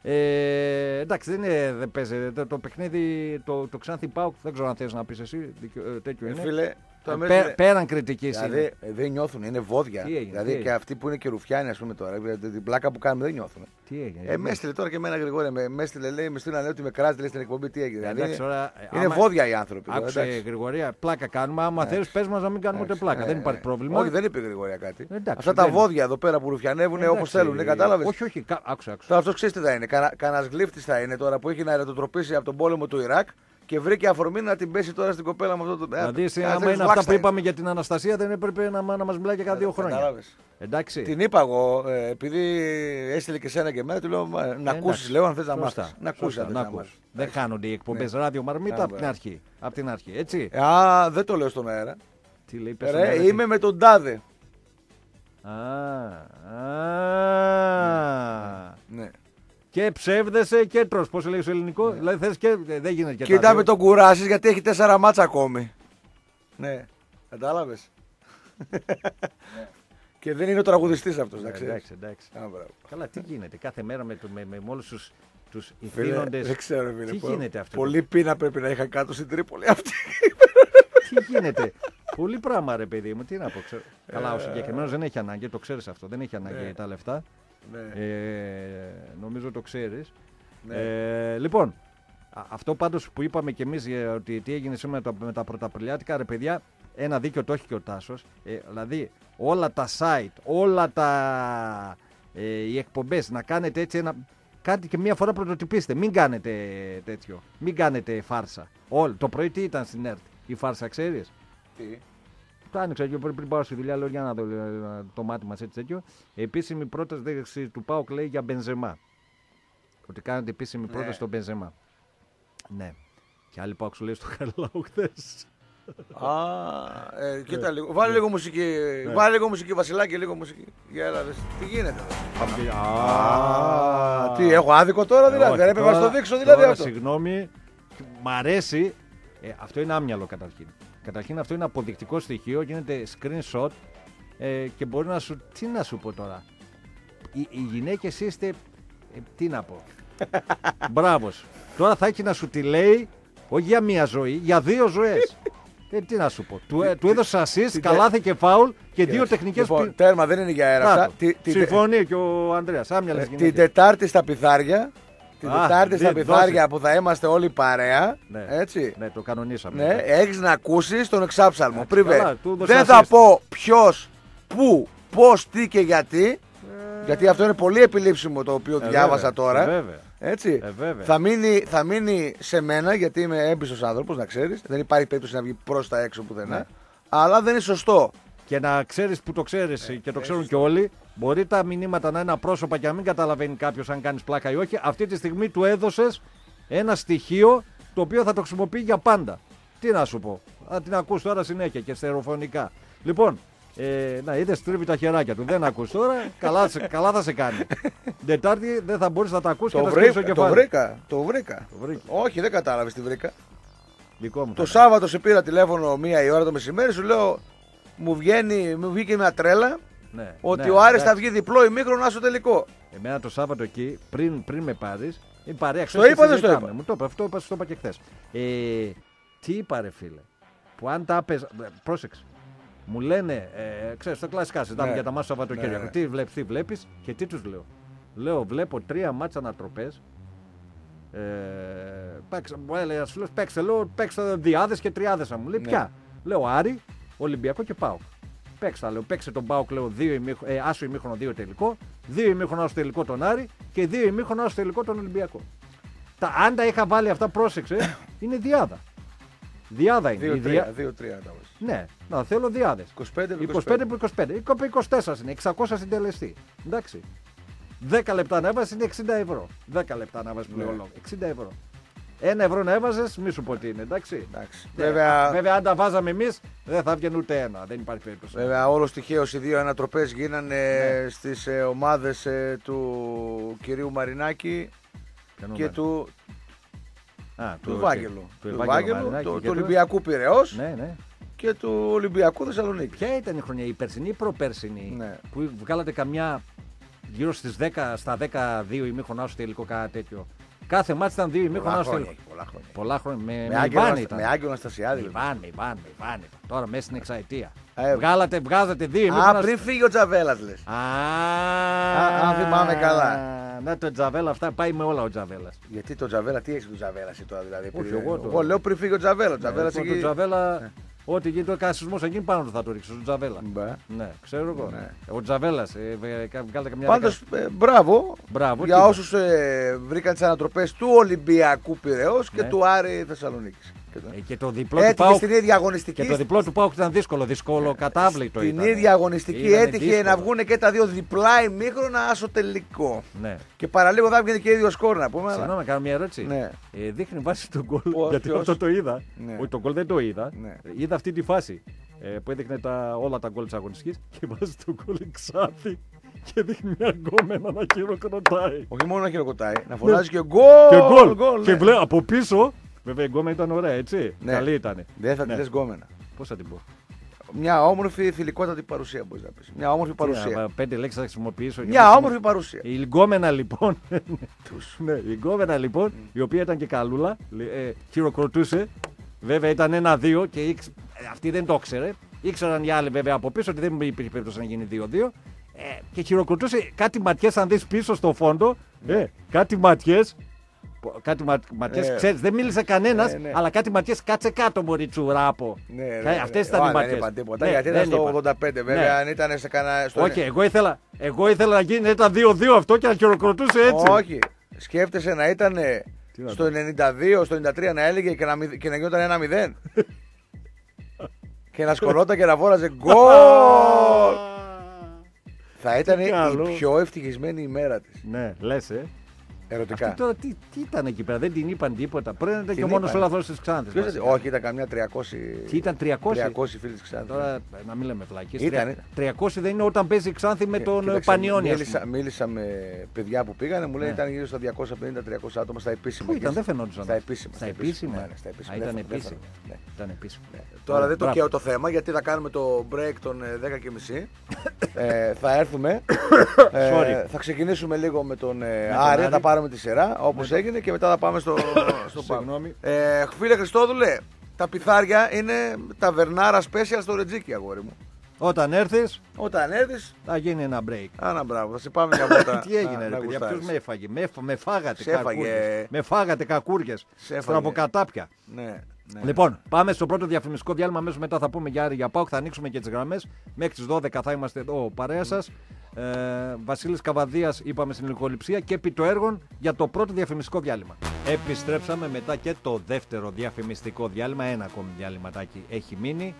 Ε, εντάξει, δεν, είναι, δεν παίζει. Το, το παιχνίδι, το, το Ξάνθη Πάουκ, δεν ξέρω αν θες να πεις εσύ. δικαι- ε, τέτοιο Ε, είναι. φίλε, το Ε, αμέσως πέ- είναι- πέραν κριτικής Δηλαδή ε, δεν νιώθουν, είναι βόδια. Τι έγινε, δηλαδή τι και έγινε; αυτοί που είναι και ρουφιάνοι, ας πούμε τώρα, δηλαδή, την πλάκα που κάνουμε δεν νιώθουν. Τι έγινε. Ε, με έστειλε τώρα και εμένα Γρηγόρη, με, με έστειλε, λέει, με στείλανε ότι με κράζει λέει, στην εκπομπή, τι έγινε. Δηλαδή, Εντάξει, τώρα, ε, είναι άμα- βόδια οι άνθρωποι. τώρα, Άκουσε εντάξει. Γρηγορία, πλάκα κάνουμε. Άμα θέλεις, πες μας να μην κάνουμε ούτε πλάκα. Ε, δεν υπάρχει ε, πρόβλημα. Όχι, δεν είπε η Γρηγορία κάτι. Εντάξει, Αυτά τα δεν- βόδια εδώ πέρα που ρουφιανεύουν όπως Εντάξει, θέλουν, κατάλαβες; Όχι, όχι, κα- άκουσε, άκουσε. Τώρα αυτός ξέρεις τι θα είναι. Κανα, Κανένα γλύφτης θα είναι τώρα που έχει να ερωτοτροπήσει από τον πόλεμο του Ιράκ και βρήκε αφορμή να την πέσει τώρα στην κοπέλα με αυτό το. Δηλαδή, εσύ, Κάτσε, άμα είναι βλάξτα αυτά που είπαμε για την Αναστασία, δεν έπρεπε να, να μας μιλάει για cada δύο χρόνια. Κατάλαβες. Εντάξει. Την είπα εγώ, ε, επειδή έστειλε και σένα και εμένα, του λέω «Μα, να Ε, ακούσεις, εντάξει. λέω, αν θες να Σωστά, μάθεις. Να ακούσεις, σωστά, αν θες να να ακούς. μάθεις. Δεν χάνονται οι εκπομπές Ναι. ράδιο Μαρμίτα Α, από την μπράβο. αρχή. Από την αρχή, έτσι. Ε, Α, δεν το λέω στον αέρα. Τι λέει, πες στον Ρε, αέρα, τι- είμαι με τον Τάδε. Α, α. Ναι. Και ψεύδεσαι και τρως. Πώς λέει στο ελληνικό; Δηλαδή θες και. ε, Δεν γίνεται και τα Κοίτα δύο. με τον κουράσει γιατί έχει τέσσερα μάτσα ακόμη. Ναι, κατάλαβες; και δεν είναι ο τραγουδιστής αυτός, να Ε, ξέρει. Εντάξει, εντάξει. Καλά, τι γίνεται κάθε μέρα με, το- με, με, με όλους τους τους ηθήνοντες; Δεν ξέρω, φίλε. Τι πο- γίνεται αυτό; Πολύ πείνα πρέπει να είχαν κάτω στην Τρίπολη αυτή. Τι γίνεται; Πολύ πράγμα, ρε παιδί μου, τι να πω. Ξέρω. Καλά, ο συγκεκριμένος δεν έχει ανάγκη, το ξέρεις αυτό. Δεν έχει ανάγκη Ναι. τα λεφτά. Ναι. Ε, νομίζω το ξέρεις. Ναι. Ε, λοιπόν, α- αυτό πάντως που είπαμε κι εμείς ότι τι έγινε σήμερα με τα, με τα πρωταπριλιάτικα, ρε παιδιά, ένα δίκιο το έχει και ο Τάσος. Ε, δηλαδή, όλα τα site, όλα τα. Ε, οι εκπομπές να κάνετε έτσι ένα. Κάτι και μία φορά πρωτοτυπήστε. Μην κάνετε τέτοιο. Μην κάνετε φάρσα. Όλ, το πρωί τι ήταν στην ΕΡΤ; Η φάρσα, ξέρεις; Τι; Το άνοιξα και πριν, πριν πάω στη δουλειά, λέω για να δω ε, το μάτι μας έτσι τέτοιο. Επίσημη πρόταση του ΠΑΟΚ λέει για Μπενζεμά. Ότι κάνετε επίσημη Ναι. πρόταση στον Μπενζεμά. Ναι. Και άλλοι ΠΑΟΚ σου λέει στο Χαρλάου χθες. Α, ε, κοίτα λίγο. Βάλε λίγο μουσική. Βάλε λίγο μουσική, Βασιλάκη, λίγο μουσική. Για έλα, δες. Τι γίνεται εδώ. Α, τι, έχω άδικο τώρα δηλαδή. Δεν έπρεπε να στο δείξω δηλαδή τώρα, αυτό. Συγγνώμη, μ' αρέσει. Ε, αυτό είναι άμυαλο καταρχήν. Καταρχήν αυτό είναι αποδεικτικό στοιχείο, γίνεται screenshot ε, και μπορεί να σου. Τι να σου πω τώρα; Οι, οι γυναίκες είστε. ε, τι να πω; (laughs) Μπράβος. σου. Τώρα θα έχει να σου τη λέει, όχι για μία ζωή, για δύο ζωές. (laughs) Ε, τι να σου πω; Του, ε, του έδωσε assist, την- καλάθι και φάουλ και δύο τεχνικές Λοιπόν, τέρμα δεν είναι για αέρα. αυτά. Τη- τη- Συμφωνεί και ο Ανδρέας. Άμυαλες Ε, Την Τετάρτη στα πιθάρια. Την Α, Τετάρτη στα δι- πιθάρια που θα είμαστε όλοι παρέα. Ναι. Έτσι. Ναι, το κανονίσαμε. Ναι, έχεις να ακούσεις τον εξάψαλμο. Εντάξει, Πρίβε. καλά, του έδωσε Δεν θα assist. πω ποιος, πού, πώς, τι και γιατί. Ε, Γιατί αυτό είναι πολύ επιλήψιμο το οποίο ε, διάβασα βέβαια, τώρα. ε, βέβαια. Έτσι. Ε, βέβαια. θα, μείνει, θα μείνει σε μένα γιατί είμαι έμπιστος άνθρωπος, να ξέρεις. Δεν υπάρχει περίπτωση να βγει προς τα έξω πουθενά. Ναι. Αλλά δεν είναι σωστό. Και να ξέρεις που το ξέρεις και το ξέρουν και όλοι, μπορεί τα μηνύματα να είναι απρόσωπα και να μην καταλαβαίνει κάποιος αν κάνεις πλάκα ή όχι. Αυτή τη στιγμή του έδωσες ένα στοιχείο το οποίο θα το χρησιμοποιεί για πάντα. Τι να σου πω. Θα την ακούς τώρα συνέχεια και στερεοφωνικά. Λοιπόν, ε, να είδες τρίβει τα χεράκια του. Δεν ακούς τώρα, καλά, σε- καλά θα σε κάνει. Την (laughs) Τετάρτη δεν θα μπορείς να τα ακούσει και Το, να σκέφτεσαι βρήκα, το το κεφάλι. βρήκα. Το βρήκα. Το βρήκες. Όχι, δεν κατάλαβες τι βρήκα. Δικό μου. Το θα είναι. Σάββατο σε πήρα τηλέφωνο μία η ώρα το μεσημέρι, σου λέω μου, βγαίνει, μου βγήκε μια τρέλα Ναι, ότι ναι, ο Άρης θα εντάξει. βγει διπλό ημίχρονο στο τελικό. Εμένα το Σάββατο εκεί, πριν, πριν με πάρεις, είναι παρέα. Στο χθες είπα, και δεν στο συζητάμε. είπα. Μου το είπα, αυτό είπα, στο είπα και χθες. Ε, τι είπα, ρε φίλε. Που αν τα έπαιζα. ε, Πρόσεξε. Μου λένε, ε, ξέρεις, τα κλασικά συζητάμε Ναι. για τα μάτια Σαββατοκύριακο. Ναι, ναι. Τι βλέπει, τι βλέπεις και τι τους λέω. Λέω, βλέπω τρία μάτσα ανατροπές. Ε, παίξα, μου έλεγε ένας φίλος, παίξε, λέω, παίξα διάδες και τριάδες. Μου λέει, Ναι. ποια; Λέω, Άρη, Ολυμπιακό και Πάο. Παίξα, λέω, παίξε τον Πάοκ, λέω, δύο ημίχρο, ε, άσο ημίχρονο, δύο τελικό. Δύο ημίχρονο άσο τελικό τον Άρη και δύο ημίχρονο άσο τελικό τον Ολυμπιακό. Τα, αν τα είχα βάλει αυτά, πρόσεξε, (coughs) είναι διάδα. Διάδα είναι. Η 2-3 διά- 2-3 τα βάζεις. Ναι, να θέλω διάδες. 25 με 25 που 25. Η κόπη 24 είναι, 600 συντελεστή. Εντάξει. 10 λεπτά να έβαζε είναι 60 ευρώ. 10 λεπτά να βάζει Ναι. πλέον 60 ευρώ. Ένα ευρώ να έβαζες, μη σου πω τι είναι, εντάξει. Εντάξει. Ναι, Βέβαια, βέβαια, αν τα βάζαμε εμείς, δεν θα βγαίνει ούτε ένα. Δεν υπάρχει περίπτωση. βέβαια όλως τυχαίως οι δύο ανατροπές γίνανε Ναι. στις ε, ομάδες ε, του κυρίου Μαρινάκη Ποιο και νούμερο; του, Α, του οκ. Ευάγγελου. Του Του Ευάγγελου Ευάγγελου, Μαρινάκη του, και του του- Ολυμπιακού Πυραιός Ναι, ναι. και του Ολυμπιακού Θεσσαλονίκη. Ποια ήταν η χρονιά, η περσινή ή η προπέρσινη, Ναι. που βγάλατε καμιά γύρω στις 10, στα 12 ημίχρονα στο τελικό κάτι τέτοιο; Κάθε μάτι ήταν δύο ημίχρονα Πολλά στο χρόνια. τελικό. έχει, Πολλά χρόνια. Πολλά χρόνια. Με, Με με Άγγελο, Ιβάν Αστα- ήταν. με Άγγελο Αναστασιάδη. Με Ιβάν, με Ιβάν, με Ιβάν. Τώρα μέσα στην εξαετία. Ε, Βγάλατε, βγάζατε δύο Α, ημίχρονα. πριν φύγει ο Τζαβέλας λες. Α, Α, αν θυμάμαι καλά. Ναι, το Τζαβέλα αυτά πάει με όλα ο Τζαβέλας. Γιατί το Τζαβέλα, τι έχεις το Τζαβέλα εσύ τώρα δηλαδή. Όχι, επειδή- εγώ το- Εγώ λέω πριν φύγει ο Τζαβέλα. Ο Τζαβέλας το εκεί- Τζαβέλα, ό,τι γίνει το κασισμός εκεί πάνω του θα το ρίξω. Στον Τζαβέλα. Μπα. Ναι, ξέρω εγώ. Ναι. Ο Τζαβέλας, βγάλετε καμιά. Πάντως, δέκα- μπράβο, Μπράβο, για τι όσους ε, βρήκαν τις ανατροπές του Ολυμπιακού Πυραιό και Ναι. του Άρη Θεσσαλονίκης. Ε, και το διπλό του Έτυχε Πάουκ. στην ίδια αγωνιστική. Και το διπλό του Πάουκ ήταν δύσκολο, δύσκολο κατάβλητο. Την ήταν. ίδια αγωνιστική Ήτανε έτυχε δύσκολο. να βγουν και τα δύο διπλά ημίχρονα άσο τελικό. Ναι. Και παραλίγο θα βγαίνει και ίδιος σκόρ να πούμε. αλλά- Συγγνώμη, κάνω μια ερώτηση. Ναι. Ε, δείχνει βάση τον γκολ. Ο- γιατί ποιος; αυτό το είδα. Ναι. Όχι, τον γκολ δεν το είδα. Ναι. Είδα αυτή τη φάση ε, που έδειχνε τα, όλα τα γκολ της αγωνιστικής και βάζει τον γκολ εξάρτη και δείχνει μια γκόμενα να χειροκροτάει. Όχι μόνο να χειροκροτάει, να φωνάζει και γκολ. και γκολ. γκολ, Και ναι. βλέ, από πίσω. Βέβαια η γκόμενα ήταν ωραία, έτσι. Ναι. Καλή ήταν. Δεν θα τη Ναι. λες γκόμενα. Πώς θα την πω; Μια όμορφη θηλυκότατη παρουσία μπορείς να πεις. Μια όμορφη Τι, παρουσία. α, Πέντε λέξεις θα χρησιμοποιήσω. για Μια να όμορφη παρουσία. Η γκόμενα λοιπόν. Τους. (laughs) ναι, η γκόμενα λοιπόν, η οποία ήταν και καλούλα, λε- ε, χειροκροτούσε. Βέβαια ήταν ένα-δύο και ήξ- ε, αυτή δεν το ήξερε. Ήξεραν οι άλλοι βέβαια από πίσω ότι δεν υπήρχε περίπτωση να γίνει δύο-δύο. Ε, και χειροκροτούσε κάτι ματιές, αν δεις πίσω στο φόντο. Ε, κάτι ματιές. Κάτι μα, ματιές, Ε. ξέρεις, δεν μίλησε κανένας, Ε, ναι. αλλά κάτι ματιέ κάτσε κάτω, Μωρή τσουράπο. Ναι, Ε, ναι, Αυτές ναι. ήταν Α, οι Δεν ματιές. είπαν τίποτα. Ναι, γιατί δεν ήταν στο είπαν. 85. Βέβαια, Ναι. αν ήταν σε κανένα. στο- Όχι, εγώ ήθελα, εγώ ήθελα να γίνει ήταν 2-2 αυτό και να χειροκροτούσε έτσι. Όχι. Σκέφτεσαι να ήταν Τι να στο 92, στο 93 να έλεγε και να, μηδ- και να γινόταν 1-0. και να σκολόταν και να φόραζε γκολ. (laughs) Θα ήταν Τι καλό. η πιο ευτυχισμένη ημέρα της. Ναι, λες, ε. Ερωτικά. Αυτή τώρα τι, τι ήταν εκεί πέρα, δεν την είπαν τίποτα. Πρέπει να ήταν και Την ο μόνος είπαν. λαθό της Ξάνθης. Ποιος ήταν- Όχι, ήταν καμιά 300. Τι ήταν 300. 300 φίλοι της Ξάνθης. Τώρα ε, να μην λέμε βλακίες. Ήταν, 300 δεν είναι όταν παίζει η Ξάνθη με Ε, τον κοίταξε, Πανιόνι. ας Μίλησα, πούμε. μίλησα με παιδιά που πήγανε, μου λέει Ναι. ήταν γύρω στα 250-300 άτομα στα επίσημα. Πού ήταν, εκεί. δεν φαινόντουσαν. Στα επίσημα. Στα επίσημα. Ναι, ναι, στα επίσημα. Α, Δεν ήταν φαινόταν, δεν επίσημα. φαινόταν, ναι. Ήταν επίσημα. Τώρα δεν το Μπράβο. καίω το θέμα γιατί θα κάνουμε το break των ε, 10.30. (coughs) ε, θα έρθουμε. ε, Sorry. θα ξεκινήσουμε λίγο με τον ε, τον Άρη. Άρη. Θα πάρουμε πάρουμε τη σειρά όπως έγινε και μετά θα πάμε στο, (coughs) στο pub. Συγγνώμη. Ε, φίλε Χριστόδουλε, τα πιθάρια είναι τα Βερνάρα Special στο Ρετζίκι, αγόρι μου. Όταν έρθεις, Όταν έρθεις, θα γίνει ένα break. άνα μπράβο, θα σε πάμε μια βόλτα. (laughs) Τι έγινε, να- ρε να παιδιά, γουστάρεις. ποιο με έφαγε. Με, έφα- με φάγατε Σε έφαγε. κακούργες. Με φάγατε κακούργε. Σε έφαγε. Στραβοκατάπια. Ναι, ναι. Λοιπόν, πάμε στο πρώτο διαφημιστικό διάλειμμα. Αμέσως μετά θα πούμε για Άρη για Πάουκ. Θα ανοίξουμε και τις γραμμές. Μέχρι τις 12 θα είμαστε εδώ παρέα σας. Ε, Βασίλης Καβαδίας, είπαμε στην υλικοληψία και επί το έργων για το πρώτο διαφημιστικό διάλειμμα. Επιστρέψαμε μετά και το δεύτερο διαφημιστικό διάλειμμα. Ένα ακόμη διάλειμματάκι έχει μείνει.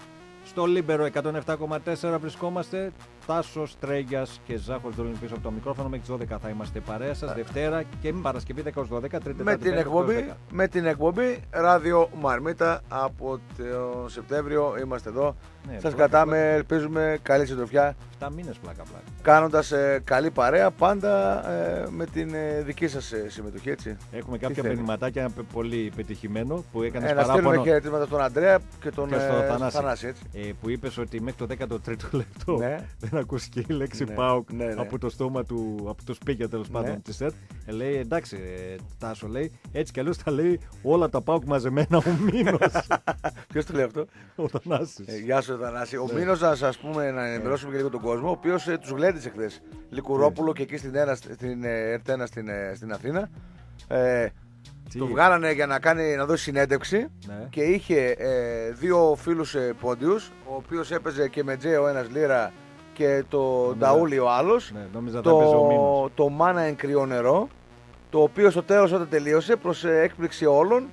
Στο Λίμπερο 107,4 βρισκόμαστε. Τάσος Τρέγιας και Ζάχος Δόλιν πίσω από το μικρόφωνο. Μέχρι τις 12 θα είμαστε παρέα σας. Δευτέρα και Παρασκευή 10 ως 12. Τρίτη, με Τετάρτη, την, Πέμπτη, εκπομπή, 12. με την εκπομπή Ράδιο Μαρμίτα από το Σεπτέμβριο είμαστε εδώ. Ναι, Σας πρώτη κρατάμε, ελπίζουμε καλή συντροφιά 7 μήνες πλάκα πλάκα. κάνοντας ε, καλή παρέα πάντα ε, με την ε, δική σας ε, συμμετοχή έτσι. Έχουμε κάποια θέλεις. μηνυματάκια ένα πε- πολύ πετυχημένο που έκανες Ε, να στείλουμε παράπονο χαιρετίσματα στον Αντρέα και τον και στο ε, Θανάση. έτσι. ε, που είπες ότι μέχρι το 13ο λεπτό Ναι. δεν ακούστηκε η λέξη Ναι, ΠΑΟΚ ναι, ναι. από το στόμα του, από το σπίκια τέλος Ναι. πάντων της ΣΕΤ. Ε, λέει εντάξει, ε, Τάσο λέει, έτσι κι αλλιώς τα λέει όλα τα ΠΑΟΚ μαζεμένα ο Μήνος. (laughs) Ποιος το λέει αυτό; ο Θανάσης. Ε, γεια σου, Θανάση. Ναι. Ο Μήνος, να σα πούμε, να ενημερώσουμε και λίγο τον κόσμο, ο οποίος ε, τους γλέντισε χθε. Λικουρόπουλο και εκεί στην, ένα, στην ε, Ερτένα στην, ε, στην Αθήνα. Ε, Τι; το βγάλανε για να, κάνει, να δώσει συνέντευξη Ναι. και είχε ε, δύο φίλους ε, πόντιους, ο οποίος έπαιζε και με Τζέο ένας λίρα και το Νταούλι ο άλλος. Ναι, νόμιζα θα έπαιζε ο Μήνο. το, το Μάνα εν κρυό νερό, το οποίο στο τέλος όταν τελείωσε, προς ε, έκπληξη όλων,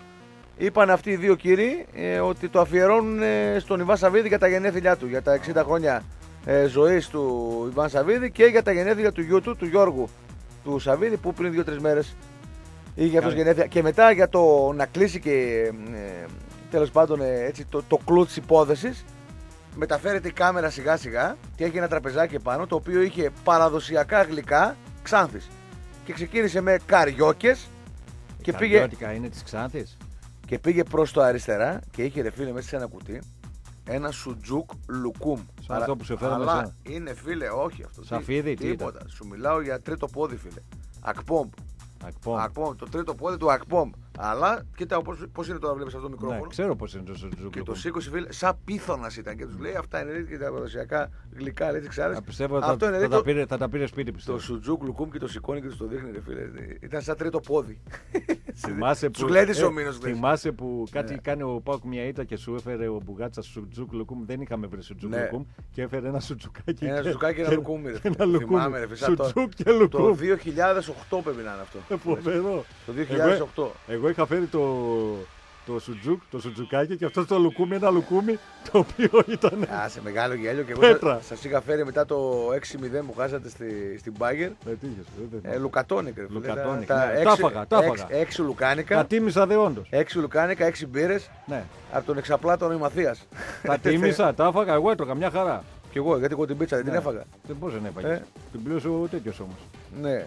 είπαν αυτοί οι δύο κύριοι ε, ότι το αφιερώνουν ε, στον Ιβάν Σαββίδη για τα γενέθλιά του, για τα 60 χρόνια ε, ζωής του Ιβάν Σαββίδη και για τα γενέθλια του γιού του, του Γιώργου του Σαββίδη, που πριν δύο-τρεις μέρες είχε αυτός Καλή. γενέθλια. Και μετά για το να κλείσει και ε, τέλος πάντων ε, έτσι, το, το κλου της υπόθεσης, μεταφέρεται η κάμερα σιγά σιγά και έχει ένα τραπεζάκι επάνω το οποίο είχε παραδοσιακά γλυκά Ξάνθης και ξεκίνησε με καριόκες και πήγε, Καρδιώτικα είναι της Ξάνθη. και πήγε προς το αριστερά και είχε ρε φίλε μέσα σε ένα κουτί ένα σουτζούκ λουκούμ. Σαν αυτό που σε φέραμε Αλλά εσένα. είναι φίλε όχι αυτό. Σαφίδι, τι τίποτα. Σου μιλάω για τρίτο πόδι φίλε. Ακπόμπ. Ακπόμ. Ακπόμπ. Το τρίτο πόδι του Ακπόμπ. Αλλά κοίτα πώς, πώς είναι τώρα βλέπεις αυτό το Ναι, μικρόφωνο. ξέρω πώς είναι το Σουτζούκ. Και το σήκωσε φίλε, σαν πίθωνας ήταν και τους λέει αυτά είναι λέει, και τα παραδοσιακά γλυκά, λέει, ξέρεις. Πιστεύω ότι Αυτό θα, είναι θα, λέει, τα το, πήρε, θα τα πήρε σπίτι πιστεύω. το σουτζούκ λουκούμ και το σηκώνει και τους το δείχνει, ρε φίλε. Ήταν σαν τρίτο πόδι. Θυμάσαι που, Σου γλέντισε ε, ο μήνος, λες. θυμάσαι που κάτι Ναι. κάνει ο Πάουκ μια ήττα και σου έφερε ο Μπουγάτσας σουτζούκ λουκούμ. Δεν είχαμε βρει σουτζούκ Ναι. λουκούμ και έφερε ένα σουτζουκάκι. Ένα σουτζουκάκι και ένα λουκούμι. ρε και φίλε. Ένα λουκούμι. Θυμάμαι, ρε φίλε, σαν το- Σουτζούκ και Το λουκούμ. 2008 πρέπει να είναι αυτό. Ε, Φοβερό. Το Εγώ, 2008. εγώ είχα φέρει το, το σουτζούκ, το σουτζουκάκι και αυτός το λουκούμι, ένα λουκούμι το οποίο ήταν. Α, σε μεγάλο γέλιο και Πέτρα. εγώ σας είχα φέρει μετά το 6-0 που χάσατε στη, στην Μπάγκερ. Ε, τι είχες, δεν- δεν- Ε, λουκατόνικ. ρε φίλε. Λουκατόνικ, Τα- ναι. έξι- Τα έφαγα, τα έξι- έφαγα. Έξι λουκάνικα. Τα τίμησα δε όντως. 6 λουκάνικα, 6 μπύρες Ναι. από τον εξαπλάτωνο Μαθίας. Τα (laughs) τίμησα, τα έφαγα, εγώ έτρωγα μια χαρά. Κι εγώ, γιατί εγώ την πίτσα δεν την Ναι. έφαγα. Δεν πώς δεν έφαγες. Ε. Την πλήρωσε ο τέτοιος όμως. Ναι.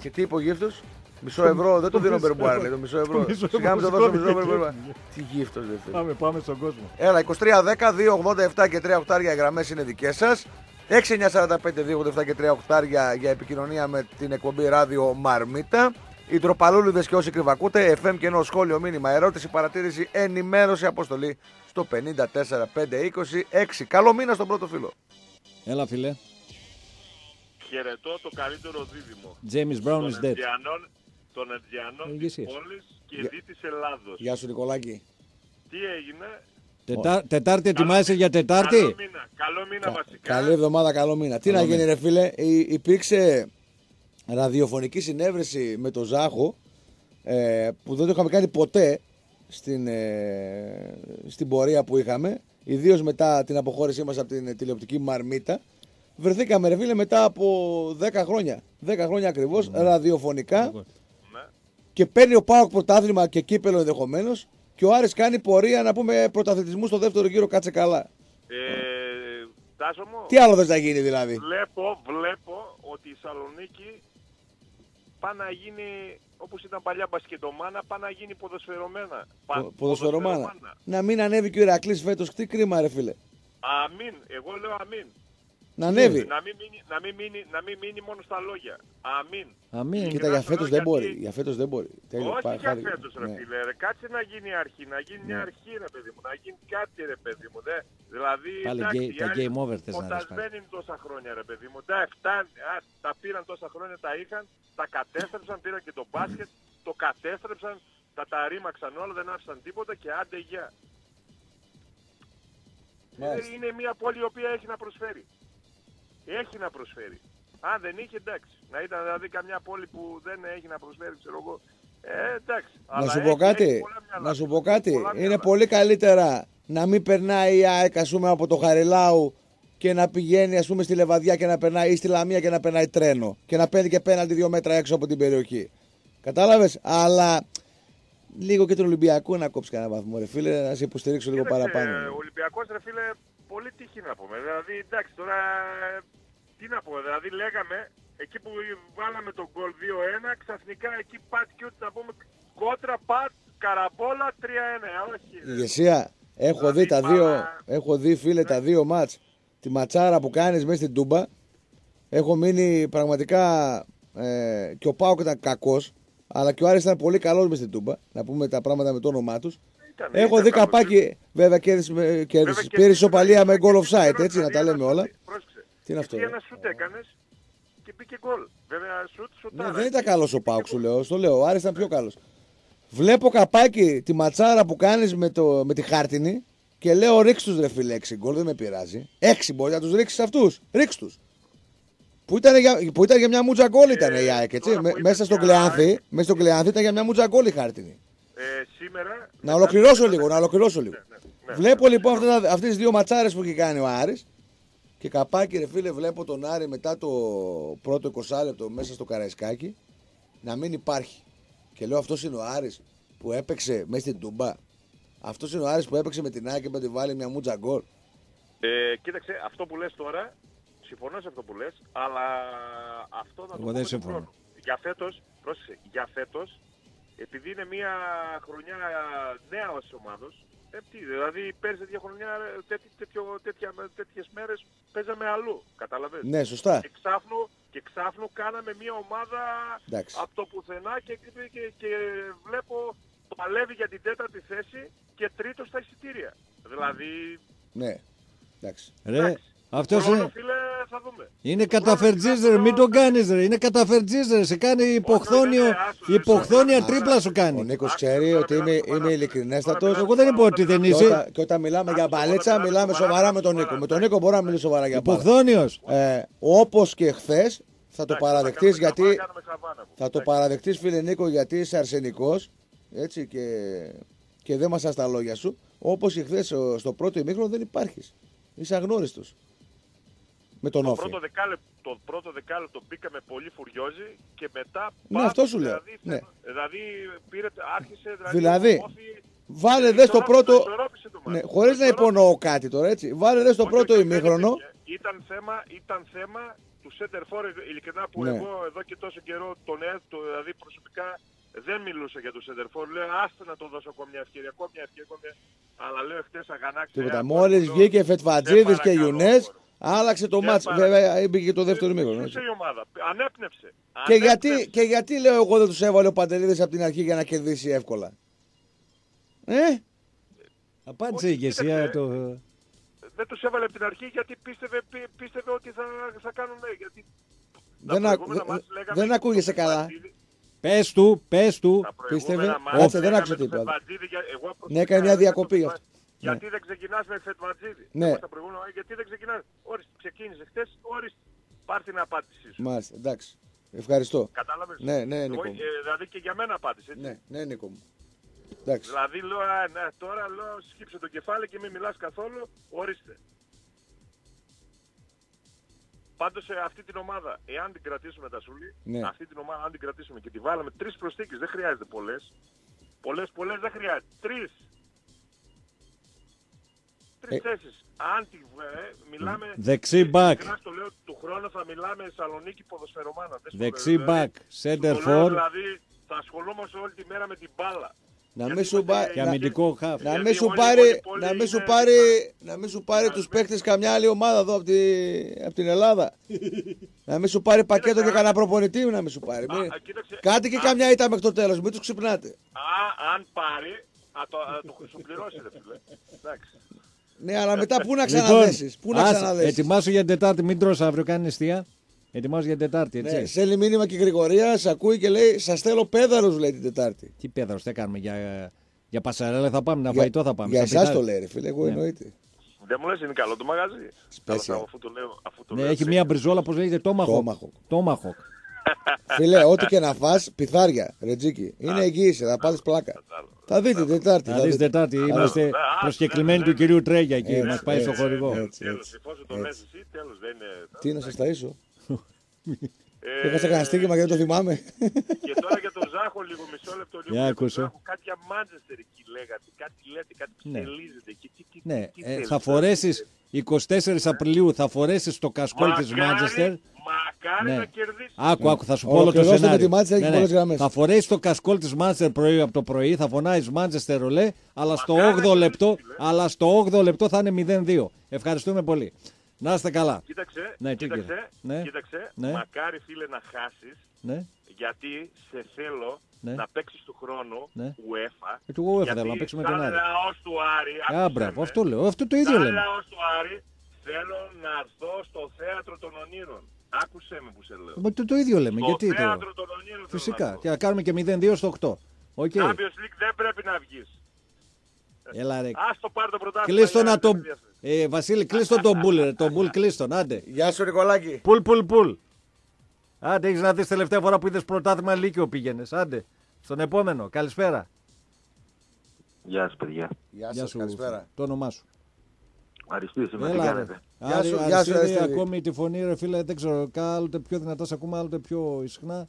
Και τι είπε ο γύφτος, Μισό ευρώ, δεν το δίνω μισό μπερμπουάρ, ευρώ. λέει το μισό Το ευρώ. μισό Σιγά μην ευρώ το δώσω σηκώνει μισό και ευρώ. κέφι. Τι γύφτος, δεν θέλεις. Πάμε, πάμε στον κόσμο. Έλα, 2310, 287 και 3 οχτάρια οι γραμμές είναι δικές σας. 6945, 287 και 3 οχτάρια για επικοινωνία με την εκπομπή ράδιο Μαρμίτα. Οι τροπαλούλιδες και όσοι κρυβακούτε, FM και ενώ σχόλιο, μήνυμα, ερώτηση, παρατήρηση, ενημέρωση, αποστολή στο 54526. Καλό μήνα στον πρώτο φίλο. Έλα φίλε. Χαιρετώ το καλύτερο δίδυμο James Brown των is dead. Ενδιανών, των Ενδιανών της Ηγεσίες. πόλης και Για- δι της Ελλάδος. Γεια σου, Νικολάκη. Τι έγινε, Τετά... Τετάρτη ετοιμάζεσαι για καλό Τετάρτη. μήνα, καλό μήνα βασικά. Καλή εβδομάδα, καλό μήνα. Τι να γίνει, ρε φίλε, Υ- υπήρξε ραδιοφωνική συνέβρεση με τον Ζάχο ε, που δεν το είχαμε κάνει ποτέ στην, ε, στην πορεία που είχαμε. Ιδίως μετά την αποχώρησή μας από την τηλεοπτική Μαρμίτα. Βρεθήκαμε, ρε φίλε, μετά από 10 χρόνια. 10 χρόνια ακριβώς, ραδιοφωνικά. Ναι. Και παίρνει ο Πάοκ πρωτάθλημα και κύπελο ενδεχομένως. Και ο Άρης κάνει πορεία να πούμε πρωταθλητισμού στο δεύτερο γύρο, κάτσε καλά. Ε, Τάσο μου, Τι άλλο θες να γίνει δηλαδή; βλέπω, βλέπω ότι η Σαλονίκη πάει να γίνει, όπως ήταν παλιά μπασκετομάνα, πάει να γίνει ποδοσφαιρομένα. Πα- Πο- Ποδοσφαιρομάνα. Να μην ανέβει και ο Ηρακλής φέτος. Τι κρίμα, ρε φίλε. Αμήν, εγώ λέω αμήν. Να ανέβει. Να μην, μείνει, να, μην μείνει, να μην μείνει μόνο στα λόγια. Αμήν. Αμήν. Και Κοίτα, να για σου φέτος λέω δεν γιατί- μπορεί. Για φέτος δεν μπορεί. Τέλειο, Όχι πά- για χάρη- φέτος ρε ναι. φίλε, ρε. κάτσε να γίνει η αρχή, να γίνει μια αρχή ρε παιδί μου, να γίνει κάτι ρε παιδί μου. Δε. Δηλαδή, Πάλι εντάξει, γκέι- οι τα άλλοι game over θες να δεις πάλι. ποτασμένοι είναι τόσα χρόνια ρε παιδί μου. Τα, φτάνει, α, τα πήραν τόσα χρόνια, τα είχαν, τα κατέστρεψαν, πήραν και το μπάσκετ, το κατέστρεψαν, τα τα ρήμαξαν όλα, δεν άφησαν τίποτα και άντε γεια. Μάλιστα. Είναι μια πόλη η οποία έχει να προσφέρει. Έχει να προσφέρει. Αν δεν είχε, εντάξει. Να ήταν δηλαδή καμιά πόλη που δεν έχει να προσφέρει, ξέρω εγώ. Ε, εντάξει. Να Αλλά σου έχει- πω κάτι. έχει πολλά μυαλά. Να σου πω κάτι. Πολλά Είναι μυαλά. πολύ καλύτερα να μην περνάει η ΑΕΚ ας πούμε, από το Χαριλάου και να πηγαίνει ας πούμε στη Λεβαδιά και να περνάει ή στη Λαμία και να περνάει τρένο και να παίρνει και πέναλτι δύο μέτρα έξω από την περιοχή. Κατάλαβες, αλλά λίγο και τον Ολυμπιακό να κόψει κανένα βαθμό, ρε φίλε, να σε υποστηρίξω λίγο Κοίταξε, παραπάνω. Ο Ολυμπιακός, ρε φίλε, πολύ τύχη να πούμε. Δηλαδή, εντάξει, τώρα, ε, τι να πω, δηλαδή λέγαμε, εκεί που βάλαμε τον γκολ 2-1, ξαφνικά εκεί πατ και ούτε να πούμε κόντρα, πατ, καραμπόλα 3-1. Όχι. ρε. Ηγεσία, έχω Δηλαδή, δει τα δύο, παρά- έχω δει φίλε τα δύο μάτς, τη ματσάρα που κάνεις μέσα στην Τούμπα, έχω μείνει πραγματικά, ε, και ο Πάοκ ήταν κακός, αλλά και ο Άρης ήταν πολύ καλός μέσα στην Τούμπα, να πούμε τα πράγματα με το όνομά τους. Ήταν- Έχω ήταν δει καλός. καπάκι, βέβαια κέρδισε, με- Βέβαια, κέρδισε, και πήρε εσύ- ισοπαλία με goal και offside, εσύ έτσι να τα ένα λέμε σουτ, όλα. πρόσεξε. Τι είναι αυτό, Εσύ ρε; ένα σουτ έκανες και μπήκε γκολ. Βέβαια, σουτ, Ναι, σουτάρα. δεν ήταν καλός ο Πάουκ, σου λέω. Στο λέω. Ο Άρης ήταν πιο καλός. Βλέπω καπάκι τη ματσάρα που κάνεις με, το, με τη χάρτινη και λέω ρίξ τους ρε φίλε. Έξι γκολ δεν με πειράζει. Έξι μπορεί να τους ρίξεις αυτούς. Ρίξ τους. Που ήταν, για, που ήταν για μια μούτζα γκολ ήταν η ΑΕΚ, έτσι. τώρα Με- που μέσα είπες στον για Κλεάνθη, ΑΕΚ, μέσα στον Κλεάνθη ήταν για μια μούτζα γκολ η χάρτινη. Ε, σήμερα... Να ολοκληρώσω λίγο, να ολοκληρώσω λίγο. Ναι, ναι, Βλέπω λοιπόν αυτά, αυτές τις δύο ματσάρες που έχει κάνει ο Άρης και καπάκι ρε φίλε βλέπω τον Άρη μετά το πρώτο 20 λεπτό μέσα στο Καραϊσκάκι να μην υπάρχει. Και λέω αυτός είναι ο Άρης που έπαιξε μέσα στην Τούμπα. Αυτός είναι ο Άρης που έπαιξε με την ΑΕΚ και με τη βάλει μια μούτζα γκολ. Ε, κοίταξε, αυτό που λες τώρα, συμφωνώ σε αυτό που λες, αλλά αυτό θα το Εγώ πω δεν με τον συμφωνώ. χρόνο. Για φέτος, πρόσεξε, για φέτος, επειδή είναι μια χρονιά νέα ως ομάδος, ε, τι, δηλαδή πέρυσι τέτοια χρονιά, ε, τέτοι- τέτοιο, τέτοια, τέτοιες μέρες παίζαμε αλλού, κατάλαβες; Ναι, σωστά. Και ξάφνου, και ξάφνου κάναμε μια ομάδα Εντάξει. από το πουθενά και, και, και βλέπω παλεύει για την τέταρτη θέση και τρίτος στα εισιτήρια. Δηλαδή, Ναι. Εντάξει. Ρε, εντάξει, αυτός χρόνο, είναι, φίλε, θα δούμε. είναι καταφερτζής ρε, μην τον κάνεις ρε, είναι καταφερτζής ρε, σε κάνει υποχθόνιο, δεν είναι, άσο, ρε, υποχθόνια άσο, τρίπλα σου Ο κάνει. Νίκος Άκουσα, ξέρει τώρα ότι είμαι, μιλάμε σοβαρά. είμαι ειλικρινέστατος. Τώρα Εγώ δεν είπα ότι δεν Και είσαι. όταν, και όταν μιλάμε για Άκουσα, μπαλέτσα, όταν μιλάμε μιλάμε σοβαρά με τον σοβαρά, Νίκο. Με τον εντάξει. Νίκο μπορώ να μιλήσω σοβαρά για μπάλα. Υποχθόνιος. Ε, Όπως και χθες, θα το Εντάξει, παραδεχτείς θα κάνουμε γιατί. χαβά, κάνουμε χαβάνα, μου. Θα το Εντάξει. παραδεχτείς, φίλε Νίκο, γιατί είσαι αρσενικός. Έτσι και, και δεν μα τα λόγια σου. Όπως και χθες στο πρώτο ημίχρονο δεν υπάρχεις. Είσαι αγνώριστος. Με τον Το Όφη. πρώτο, δεκάλεπτο, το πρώτο δεκάλεπτο μπήκαμε πολύ φουριόζοι και μετά. Ναι, παφ, αυτό σου λέω. Δηλαδή, Ναι. δηλαδή πήρε, άρχισε. Δηλαδή, Δηλαδή, ο Όφη- Βάλε δες στο ισορρόπησε- πρώτο. ισορρόπησε το μάτι. Ναι, Χωρίς να Ισορρόπησε. υπονοώ κάτι τώρα, έτσι. Βάλε δες στο Όχι, πρώτο όχι, δεν ημίχρονο. υπήρχε. Ήταν θέμα, ήταν θέμα του center for, ειλικρινά που Ναι. εγώ εδώ και τόσο καιρό τον έ, το, δηλαδή προσωπικά δεν μιλούσα για το center for. Λέω άστε να το δώσω ακόμα μια ευκαιρία, ακόμα μια ευκαιρία, ακόμα μια... Αλλά λέω χτες αγανάξε. Τίποτα. ε, Μόλις λέω, βγήκε Φετφατζίδη σε και παρακαλώ, Ιουνές, αγόρι. Άλλαξε το Σε μάτς. παρα- Βέβαια, μπήκε και το δεύτερο ημίχρονο. Ζούσε έτσι. η ομάδα; Ανέπνευσε. Και γιατί, Ανέπνευσε. και γιατί λέω εγώ δεν τους έβαλε ο Παντελίδης από την αρχή για να κερδίσει εύκολα; Ε, Απάντησε η Όχι, ηγεσία κοίταξε, το... Δεν τους έβαλε από την αρχή γιατί πίστευε, πί- πίστευε ότι θα, θα κάνουν ναι. Γιατί τα δεν, ακου- προηγούμενα δεν- μάτς λέγαμε δεν ακούγεσαι ότι ο καλά. Φετβατζίδη- Πες του, πες του. Τα Πίστευε. προηγούμενα μάτς Κάτσε, δεν λέγαμε άκουσα το τι είπα. Φετβατζίδη, για- εγώ προσωπικά Ναι, έκανε μια έλεγα διακοπή το γι' αυτό. Φετβα- Γιατί δεν ξεκινάς με Φετβατζίδη. Ναι. Εγώ στα προηγούμενα μάτς, γιατί δεν ξεκινάς. Όριστε, ξεκίνησε χτες, όριστε. Πάρ' την απάντησή σου. Μάλιστα, εντάξει. Ευχαριστώ. Κατάλαβες. Ναι, ναι, Εγώ, Νίκο. ε, δηλαδή και για μένα απάντησε. έτσι. Ναι, ναι, Νίκο μου. Εντάξει. Δηλαδή λέω, α, ναι, τώρα λέω, σκύψε το κεφάλι και μην μιλάς καθόλου, ορίστε. Πάντως σε αυτή την ομάδα, εάν την κρατήσουμε τα σούλη, Ναι. αυτή την ομάδα αν την κρατήσουμε και τη βάλαμε τρεις προσθήκες, δεν χρειάζεται πολλές. Πολλές, πολλές δεν χρειάζεται. Τρεις. Τρεις Ε. θέσεις. Αν τη, ε, μιλάμε... Δεξί back. ειλικρινά στο λέω, του χρόνου θα μιλάμε Θεσσαλονίκη ποδοσφαιρομάνα. Δεν σου Δεξί λέω, δηλαδή, back, center σου το λέω, for. Δηλαδή θα ασχολούμαστε όλη τη μέρα με την μπάλα. Να Γιατί μην σου είμαστε- πά- Και να- αμυντικό χαφ. Να Γιατί μην σου όλοι- πάρει, όλοι- όλοι να μην σου είναι- πάρει, να μην σου πάρει τους παίκτες καμιά άλλη ομάδα εδώ από, τη, από την Ελλάδα. να μην σου πάρει πακέτο και Κοίταξε, κανένα προπονητή να μην σου πάρει. Α, Μην- α, κοίταξε, Κάτι και α, καμιά ήταν μέχρι το τέλος, μην τους ξυπνάτε. Α, αν πάρει, α, το, α, το σου πληρώσει, ρε φίλε. Εντάξει. Ναι, αλλά μετά πού να Λοιπόν, ξαναδέσεις, πού να άσε, ξαναδέσεις. ετοιμάσου για την Τετάρτη, μην τρως αύριο, κάνει εστία. Ετοιμάσου για την Τετάρτη, έτσι. Ναι, στέλνει μήνυμα και η Γρηγορία, σε ακούει και λέει: Σας θέλω πέδαρου, λέει την Τετάρτη. Τι πέδρος, τι κάνουμε για, για πασαρέλα θα πάμε, να Για- φαϊτό θα πάμε. Για στα εσάς το πιτάρια. λέει, ρε φίλε, εγώ Ναι. εννοείται. Δεν μου λες είναι καλό το μαγαζί. Special. Αλλά Αφού το λέω, αφού το Ναι, λέω έχει έτσι. μια μπριζόλα, πώς λέγεται, Tomahawk. Tomahawk. Tomahawk. Φίλε, ό,τι και να φας, πιθάρια, ρετζίκι. Είναι εγγύηση, θα πάθει πλάκα. Θα δείτε την Τετάρτη. Να θα δεις δείτε. Τετάρτη, είμαστε Α, προσκεκλημένοι ναι, του ναι. κυρίου Τρέγια εκεί, Έτσι, μας πάει στο έτσι, χορηγό. έτσι. Τέλος, εφόσον το λες εσύ, τέλος, δεν είναι... Τι να σας ταΐσω; Ε, Έχασα κανένα στίγμα και δεν το θυμάμαι. Και τώρα για τον Ζάχο λίγο, μισό λεπτό λίγο. Για για τον ακούσω. Ζάχο, κάτι για Μάντζεστερ εκεί λέγατε, κάτι λέτε, κάτι Ναι. ψελίζεται εκεί. Τι, τι, Ναι, τι ε, θέλετε, θα φορέσεις 24 Απριλίου, θα φορέσεις το κασκόλ της Μακάρι- Μάντζεστερ. Μακάρι Ναι. να κερδίσει. Άκου, άκου, θα σου πω όλο το Ολοκληρώστε με σενάριο. τη Manchester, έχει πολλές γραμμές. Θα φορέσεις το κασκόλ της Manchester πρωί από το πρωί, θα φωνάζει Manchester ρολέ, αλλά στο Μακάρι να 8ο λεπτό, κερδίσει, λέ. αλλά στο 8ο λεπτό θα είναι 0-2. Ευχαριστούμε πολύ. Να είστε καλά. Κοίταξε, Ναι, τι κοίταξε, κύριε. Ναι. κοίταξε, Ναι. μακάρι φίλε να χάσεις, Ναι. γιατί σε θέλω Ναι. να παίξεις του χρόνου Ναι. UEFA. Ε, του UEFA γιατί θέλω να παίξουμε τον σαν Άρη. λαός του Άρη, Α, άκουσέ μπράβο, με, αυτό λέω. Αυτό το ίδιο σαν λέμε. λαός του Άρη θέλω να έρθω στο θέατρο των ονείρων. Άκουσέ με που σε λέω. Μα Το, το ίδιο λέμε. Στο Γιατί το. θέατρο των ονείρων θέλω να Φυσικά. έρθω. Και να κάνουμε και 0-2 στο 8. OK. Champions League δεν πρέπει να βγεις. Έλα ρε. Ας το πάρει το πρωτάθλημα. Κλείστο για να το. μην διαφέρει. Ε, Βασίλη, κλείστο τον μπουλ, ρε. Τον μπουλ κλείστον, άντε. Γεια σου, Νικολάκη. Πουλ, πουλ, πουλ. Άντε, έχεις να δεις τελευταία φορά που είδες πρωτάθλημα Λύκειο πήγαινες. Άντε. Στον επόμενο. Καλησπέρα. Γεια σας παιδιά. Γεια Γεια σας, σου. καλησπέρα. Το όνομά σου. Αριστείες είμαι, τι Έλα, ρε. κάνετε. Γεια Άρη, σου, γεια σου, Αριστείδη, Αριστείδη. ακόμη τη φωνή, ρε φίλε, δεν ξέρω. Άλλοτε πιο δυνατά σε ακούμε, άλλοτε πιο ισχνά.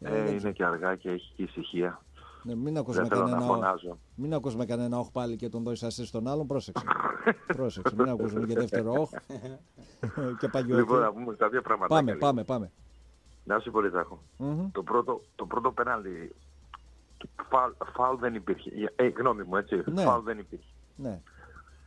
Ε, Ε, δεν είναι ξέρω. και αργά και έχει και ησυχία. Ναι, μην ακούσουμε Δεν θέλω να κανένα. φωνάζω. Μην ακούσουμε κανένα όχ πάλι και τον δώσεις ασύ στον άλλον. Πρόσεξε. (laughs) Πρόσεξε. Μην ακούσουμε και δεύτερο όχ. (laughs) και παγιό. Λοιπόν, να πούμε κάποια πράγματα. Πάμε, πάμε, πάμε. Να σου πω, Ριζάκο. Μμμ. Το πρώτο, το πρώτο πέναλτι, φάουλ, φάουλ δεν υπήρχε. Ε, γνώμη μου, έτσι. Ναι. Φάουλ δεν υπήρχε. Ναι.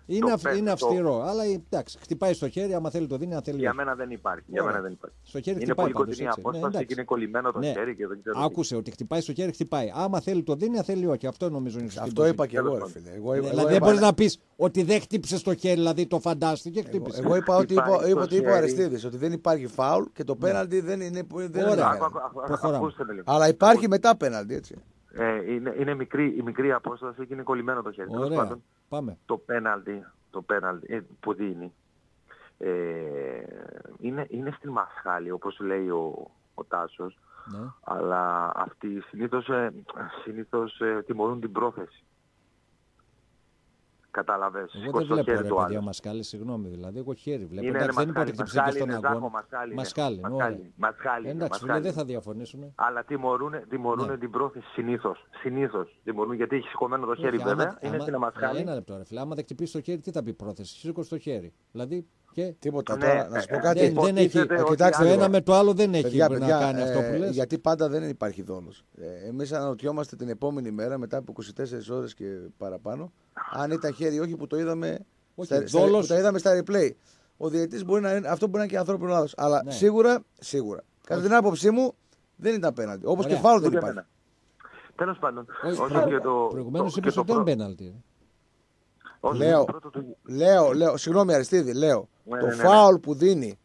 Είναι, αυ- πέ- είναι το- αυστηρό, αλλά εντάξει, χτυπάει στο χέρι, άμα θέλει το δίνει, αν θέλει. Για όχι. μένα δεν υπάρχει. Για Ωραία. μένα δεν υπάρχει. Στο χέρι είναι χτυπάει πολύ πάντως, κοντινή έτσι. Ναι, απόσταση εντάξει. και είναι κολλημένο το Ναι. χέρι και δεν ξέρω. τι. Άκουσε ότι χτυπάει στο χέρι, χτυπάει. Άμα θέλει το δίνει, αν θέλει όχι. Αυτό νομίζω είναι σωστή Αυτό προσέγγιση. είπα και εγώ, ρε Τέλος φίλε. Εγώ, Ναι, εγώ, δηλαδή εγώ δεν μπορείς είπα- να πεις ότι δεν χτύπησε στο χέρι, δηλαδή το φαντάστηκε, εγώ, χτύπησε. εγώ είπα ότι είπα, Υπάρχει είπα, το ότι είπε ο χέρι. Αριστίδης, ότι δεν υπάρχει φάουλ και το πέναλτι δεν είναι. Δεν Ωραία. είναι Άκου, πέναλτι. άκου, άκου, Προχωράμε. ακούστε με λίγο. Αλλά υπάρχει μετά πέναλτι, έτσι. Ε, είναι, είναι μικρή, η μικρή απόσταση και είναι κολλημένο το χέρι. Τέλος Ωραία. Πάντων, Πάμε. το πέναλτι, το πέναλτι ε, που δίνει ε, είναι, είναι στη μασχάλη όπως λέει ο, ο Τάσος Ναι. αλλά αυτοί συνήθως, ε, συνήθως ε, τιμωρούν την πρόθεση. Κατάλαβες, Εγώ δεν σηκώσει το βλέπω χέρι ρε του παιδιά άλλου. μασκάλι, συγγνώμη δηλαδή. Εγώ χέρι βλέπω. Είναι, Εντάξει, ρε, δεν είπα ότι μασχάλη, χτύπησε και μασχάλη στον είναι, Ζάκο, αγώνα. μασχάλη είναι. Μασχάλι, Μασχάλη, ωραία. μασχάλη είναι, Εντάξει, φίλε, μασχάλη. δεν θα διαφωνήσουμε. Αλλά τιμωρούν, τιμωρούν Ναι. την πρόθεση συνήθως. Συνήθως τιμωρούν γιατί έχει σηκωμένο το χέρι Όχι, βέβαια. άμα- είναι άμα- στην αμασχάλη. Ένα λεπτό, ρε φίλε. Άμα δεν χτυπήσει το χέρι, τι θα πει πρόθεση. Σήκω το χέρι. Δηλαδή και. Τίποτα Ναι, τώρα, να σου πω ε, κάτι. Δεν, δεν έχει. υποτίθεται Ε, ότι κοιτάξτε, Το άλλο- ένα με το άλλο δεν έχει Παιδιά, να παιδιά, κάνει αυτό που ε, λες. γιατί πάντα δεν υπάρχει δόλος. Ε, εμείς αναρωτιόμαστε την επόμενη μέρα, μετά από 24 ώρες και παραπάνω, αν ήταν χέρι ή όχι που το είδαμε, Όχι, στα, στα- δόλος- που τα είδαμε στα replay. Ο διαιτητής μπορεί να είναι, αυτό μπορεί να είναι και ανθρώπινο λάθος. Αλλά Ναι. σίγουρα, σίγουρα. Κατά την άποψή μου, δεν ήταν πέναντι. Όπως και Ωραία. φάουλ δεν Ούτε υπάρχει. εμένα. Τέλος πάντων, Όχι, όσο προ- και το... Προηγουμένως το- είπες και το ότι δεν πρω- πέναλτι. ρε. όσο Λέω. και το πρώτο του- Λέω, λέω, συγγνώμη Αριστίδη, λέω. Ναι, το ναι, ναι, ναι. φάουλ που δίνει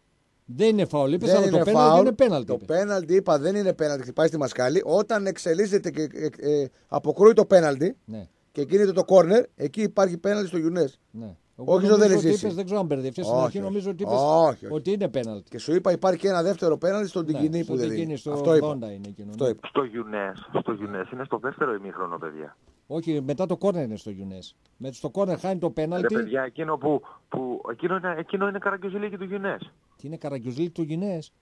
Δεν είναι φάουλ, είπες, δεν αλλά είναι το πέναλτι φάουλ. είναι πέναλτι. Το είπες. πέναλτι είπα δεν είναι πέναλτι, χτυπάει στη μασκάλη. Όταν εξελίσσεται και ε, ε, αποκρούει το πέναλτι Ναι, και γίνεται το κόρνερ, εκεί υπάρχει πέναλτι στο Γιουνές. ναι. Όχι, νομίζω δεν ότι έχει είπες, ζήσει. δεν ξέρω αν μπερδευτείς. Στην Όχι, αρχή όχι. νομίζω ότι είπες Όχι, όχι. ότι είναι πέναλτι. Και σου είπα υπάρχει και ένα δεύτερο πέναλτι στον Ναι, Τικινή στο που δεν Τικίνη, δίνει. στο Αυτό είπα. 80 είναι εκείνο. Αυτό ναι. είπα. Στο Γιουνές, στο Γιουνές, είναι στο δεύτερο ημίχρονο, παιδιά. Όχι, μετά το κόρνερ είναι στο Γιουνές. Με στο κόρνερ χάνει το Ρε πέναλτι. παιδιά, εκείνο που, που εκείνο είναι, εκείνο είναι καραγκιόζηλίκι του Γιουνές. Τι είναι καραγκιουζλίκ του Γιουνές.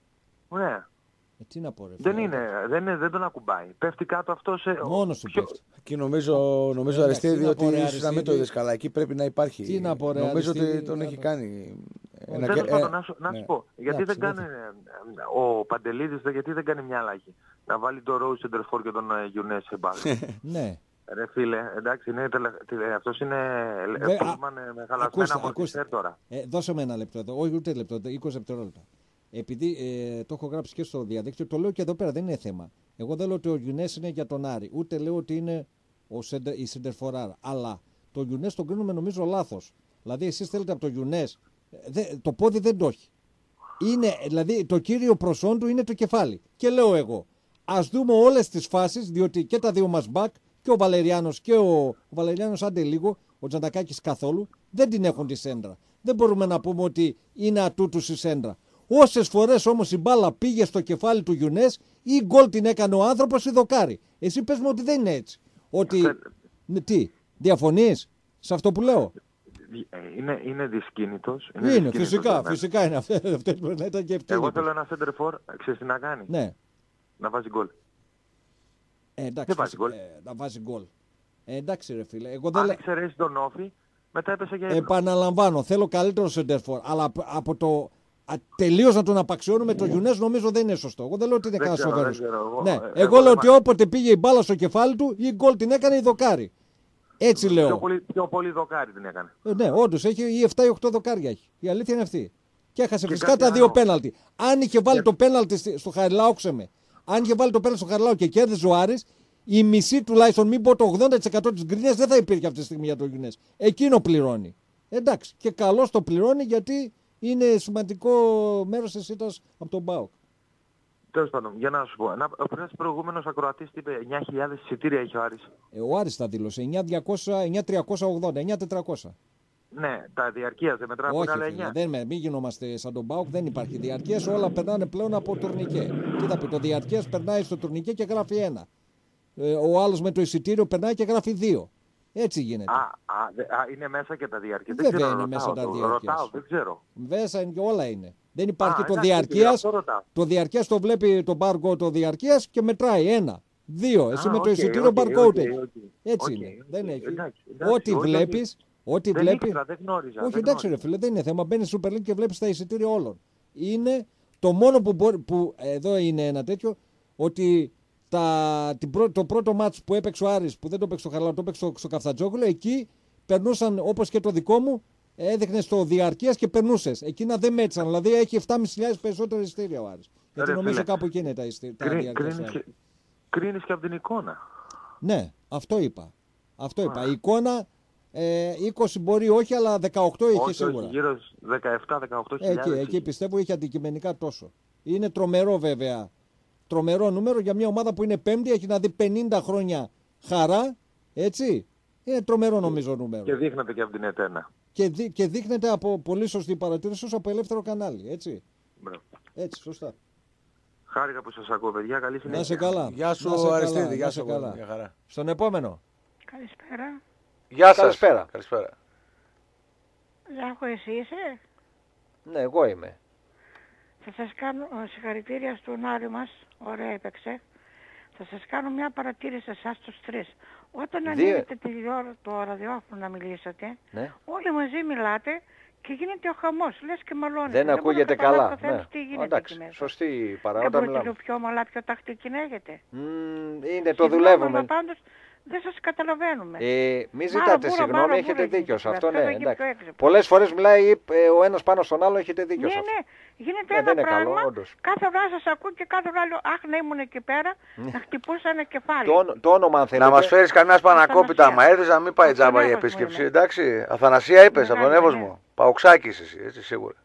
Ναι. Ε, τι να πω ρε. Δεν φίλε. είναι, δεν, είναι, δεν τον ακουμπάει. Πέφτει κάτω αυτό σε... Μόνος του ποιο- πέφτει. Εκεί νομίζω, νομίζω Εντάξει, Αριστίδη τι να πω, ότι ρε, ίσως να μην το Αριστίδη. είδες καλά. Εκεί πρέπει να υπάρχει. Τι να πω, ρε, Νομίζω ότι Αριστίδη, τον θα έχει το- κάνει. Ένα Τέλος και- πάντων, ε, να σου, να ναι. σου πω, γιατί Εντάξει, δεν δεν κάνει ε, ο Παντελίδης, δε- γιατί δεν κάνει μια αλλαγή. Να βάλει τον Ρόου Σεντερφόρ και τον ε, Γιουνές σε μπάλα. (laughs) Ναι. Ρε φίλε, εντάξει, είναι, τελε... τελε- αυτός είναι Δε- Πούλμαν ε, με χαλασμένα ακούστε, από ακούστε. τώρα. Ε, δώσε με ένα λεπτό εδώ. Όχι ούτε λεπτό, 20 δευτερόλεπτα. Επειδή ε, το έχω γράψει και στο διαδίκτυο, το λέω και εδώ πέρα, δεν είναι θέμα. Εγώ δεν λέω ότι ο Γιουνές είναι για τον Άρη, ούτε λέω ότι είναι ο σεντε, η Σεντερφοράρα. Αλλά το Γιουνές τον κρίνουμε νομίζω λάθος. Δηλαδή, εσείς θέλετε από το Γιουνές, ε, δε- το πόδι δεν το έχει. Είναι, δηλαδή, το κύριο προσόν του είναι το κεφάλι. Και λέω εγώ, ας δούμε όλες τις φάσεις, διότι και τα δύο μας μπακ, και ο Βαλεριάνος και ο, ο Βαλεριάνος, άντε λίγο, ο Τζαντακάκης καθόλου, δεν την έχουν τη σέντρα. Δεν μπορούμε να πούμε ότι είναι ατούτους η σέντρα. Όσες φορές όμως η μπάλα πήγε στο κεφάλι του Γιουνές, ή γκολ την έκανε ο άνθρωπος ή δοκάρι. Εσύ πες μου ότι δεν είναι έτσι. Ότι. Αυτό- Ναι, τι, διαφωνείς σε αυτό που λέω; Ε, Είναι, είναι δυσκίνητος. Είναι, δυσκίνητος, φυσικά, ναι. φυσικά είναι αυτό. (laughs) Αυτό πρέπει να ήταν και ευθύνη. Εγώ του. θέλω ένα center for, ξέρεις τι να κάνει; Ναι. Να βάζει γκολ. Ε, εντάξει, Δεν βάζει φυσικά, γκολ. ε, να βάζει γκολ. Ε, εντάξει, ρε φίλε. Εγώ δεν Αν λέ- εξαιρέσει τον Όφη, μετά έπεσε για ύπνο. Επαναλαμβάνω, θέλω καλύτερο σεντερφόρ. Αλλά από, από το τελείως να τον απαξιώνουμε το Γιουνέ νομίζω δεν είναι σωστό. Εγώ δεν λέω ότι είναι Δεν κανένας ξέρω, σοβαρός. δεν ξέρω. Εγώ- Ναι. ε, Εγώ, εγώ λέω δεν ότι μ' όποτε πήγε η μπάλα στο κεφάλι του ή γκολ την έκανε η δοκάρι. Έτσι Πιο λέω. πολύ, πιο πολύ δοκάρι την έκανε. Ε, ναι, όντως έχει ή 7 ή 8 δοκάρια έχει. Η αλήθεια είναι αυτή. Και έχασε Και φυσικά κάτι τα δύο άλλο. πέναλτι. Αν είχε βάλει το πέναλτι στη- στο Χαριλάου, ξεμε. Αν είχε βάλει το πέναλτι στο Χαριλάου και κέρδιζε ο Άρης, η μισή τουλάχιστον, μην πω το 80% της γκρίνια δεν θα υπήρχε αυτή τη στιγμή για το Γιουνέ. Εκείνο πληρώνει. Εντάξει. Και καλώς το πληρώνει γιατί είναι σημαντικό μέρος της ήττας από τον Μπάουκ. Τέλος πάντων, για να σου πω. Ένα, ο ένας προηγούμενος ακροατής είπε 9.000 εισιτήρια έχει ο Άρης. Ε, ο Άρης τα δήλωσε 9.200, 9.380, 9.400. Ναι, τα διαρκείας δεν μετράνε που Όχι, είναι άλλα φίλε, 9. δεν, με- μην γινόμαστε σαν τον ΠΑΟΚ, δεν υπάρχει διαρκείας. Όλα περνάνε πλέον από τουρνικέ. Τι θα πει, το διαρκείας περνάει στο τουρνικέ και γράφει ένα. Ε, ο άλλος με το εισιτήριο περνάει και γράφει δύο. Έτσι γίνεται. Α, α, δε- α, είναι μέσα και τα διαρκεία. Βέβαια δεν ξέρω, είναι ρωτάω, μέσα τα το- διαρκείας. Ρωτάω, δεν ξέρω. Μέσα είναι και όλα είναι. Δεν υπάρχει Α, το εντάξει, διαρκεία. αυτό ρωτάω. Το διαρκείας το βλέπει το barcode το διαρκείας και μετράει ένα. Δύο. Εσύ Α, με το οκ, εισιτήριο OK, barcode OK, έχει. οκ. Έτσι Οκ, είναι. οκ. Δεν έχει. Εντάξει, εντάξει, Ό,τι όχι, βλέπει. Όχι. Ό,τι Δεν βλέπει. ήξερα, δεν γνώριζα. Όχι, δεν εντάξει, ρε γνώριζα. φίλε, δεν είναι θέμα. Μπαίνεις στο Super League και βλέπεις τα εισιτήρια όλων. Είναι το μόνο που μπορεί. Που, εδώ είναι ένα τέτοιο, ότι τα, την πρω- το πρώτο μάτς που έπαιξε ο Άρης, που δεν το έπαιξε στο Χαριλάου, το έπαιξε στο, στο Καφτατζόγλιο, εκεί περνούσαν όπως και το δικό μου, έδειχνες στο διαρκείας και περνούσες. Εκείνα δεν μέτρησαν. Δηλαδή έχει 7.500 περισσότερα εισιτήρια ο Άρης. Γιατί Ρε νομίζω φίλε, κάπου εκεί είναι τα, εισιτήρια. τα Κρίνει- διαρκείας του κρίνεις Άρης. και- Κρίνεις και από την εικόνα. Ναι, αυτό είπα. Αυτό είπα. Η εικόνα ε, 20 μπορεί όχι, αλλά 18 είχε Όχι, σίγουρα. όχι, γύρω στους 17-18 Εκεί, εκεί πιστεύω είχε αντικειμενικά τόσο. Είναι τρομερό βέβαια. Τρομερό νούμερο για μια ομάδα που είναι πέμπτη, έχει να δει 50 χρόνια χαρά. Έτσι. Είναι τρομερό νομίζω νούμερο. Και δείχνεται και από την ΕΤΕΝΑ. Και, δει- και δείχνεται από πολύ σωστή παρατήρηση ως από ελεύθερο κανάλι. Έτσι. Μπράβο. Έτσι, σωστά. Χάρηκα που σας ακούω, παιδιά. Καλή συνέχεια. Να σε καλά. Γεια σου, Να σε καλά, Αριστίδη. να Γεια σε σου, καλά. Μια χαρά. Στον επόμενο. Καλησπέρα. Γεια σας. Καλησπέρα. Καλησπέρα. Ζάχο, εσύ είσαι; Ναι, εγώ είμαι. Θα σας κάνω ε, συγχαρητήρια στον Άρη μας. Ωραία έπαιξε. Θα σας κάνω μια παρατήρηση εσάς τους τρεις. Όταν Δύο. ανοίγετε τη ώρα, το ραδιόφωνο να μιλήσετε, Ναι. όλοι μαζί μιλάτε και γίνεται ο χαμός. Λες και μαλώνετε. Δεν μπορώ να ακούγεται καταλάβω καλά. το θέμα, Ναι. Τι γίνεται Εντάξει, εκεί μέσα. σωστή παρά Δεν όταν μπορείτε μιλάμε. λίγο πιο μαλά, πιο τακτική να έχετε. Μμμ, είναι το Συγγνώμη, δουλεύουμε. αλλά πάντως δεν σας καταλαβαίνουμε. Ε, μην Μάρα ζητάτε μπούρα, συγγνώμη, μάρα έχετε μπούρα δίκιο σε γίνεται. αυτό. Αυτό Ναι, δεν γίνεται εντάξει. έξυπνο. Πολλές φορές μιλάει ε, ο ένας πάνω στον άλλο, έχετε δίκιο Ναι, σε αυτό. ναι. Γίνεται Ναι, ένα δεν είναι καλό, πράγμα. όντως. κάθε φορά σας ακούω και κάθε φορά λέω Αχ, να ήμουν εκεί πέρα, να χτυπούσα ένα κεφάλι. Το, όνο- το όνομα, αν θέλετε. Να μας φέρεις κανένα πανακόπιτα. Αθανασία. Άμα έρθει να μην πάει Από τζάμπα τον η Εύωσμο επίσκεψη. είμαι. Εντάξει. Αθανασία είπες από τον Μεγάλη, Εύωσμο. ναι. Παοξάκι εσύ, έτσι σίγουρα.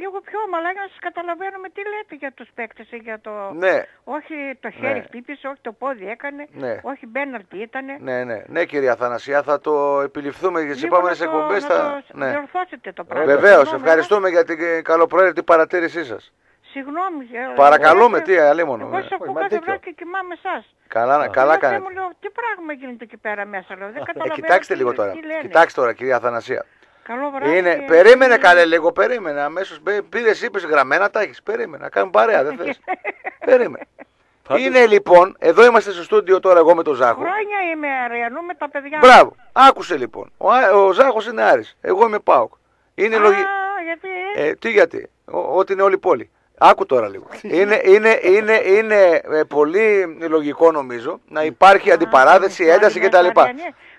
Λίγο πιο ομαλά για να σας καταλαβαίνουμε τι λέτε για τους παίκτες ή για το... Ναι, Όχι το χέρι Ναι. χτύπησε, όχι το πόδι έκανε, Ναι. όχι μπέναρτι ήτανε. ναι, ναι. Ναι, κυρία Αθανασία, θα το επιληφθούμε για τις Λίγο επόμενες να το- εκπομπές. να Θα... το Ναι. διορθώσετε το πράγμα. Βεβαίως, Συγγνώμη, ευχαριστούμε για την καλοπροαίρετη παρατήρησή σας. ε. Συγγνώμη. ε, Παρακαλούμε, εγώ- τι, αλίμονο, Εγώ ναι. σας ακούω Όχι, μα κάθε δίκιο. βράδυ και κοιμάμαι εσάς. Καλά, καλά Λέω, κάνετε. Μου λέω, τι πράγμα γίνεται εκεί πέρα μέσα, λέω. Δεν Ε, καταλαβαίνω κοιτάξτε τι- λίγο τώρα. τι λένε. Κοιτάξτε τώρα, κυρία Αθανασία. Καλό βράδυ. Είναι, και- περίμενε καλέ λίγο, περίμενε. Αμέσως πήρες, είπες γραμμένα, τα έχεις. Περίμενε, να κάνουμε παρέα, δεν θες. (laughs) περίμενε. Είναι λοιπόν, εδώ είμαστε στο στούντιο τώρα εγώ με τον Ζάχο. Χρόνια είμαι αραιανού με τα παιδιά. Μπράβο, άκουσε λοιπόν. Ο, Ά- ο Ζάχος είναι Άρης, εγώ είμαι Πάοκ. Είναι Α, λογι... γιατί... Ε, τι γιατί, ο, ότι είναι όλη η πόλη. Άκου τώρα λίγο. (laughs) είναι, είναι, είναι, είναι ε, πολύ λογικό νομίζω να υπάρχει αντιπαράθεση, ένταση κτλ.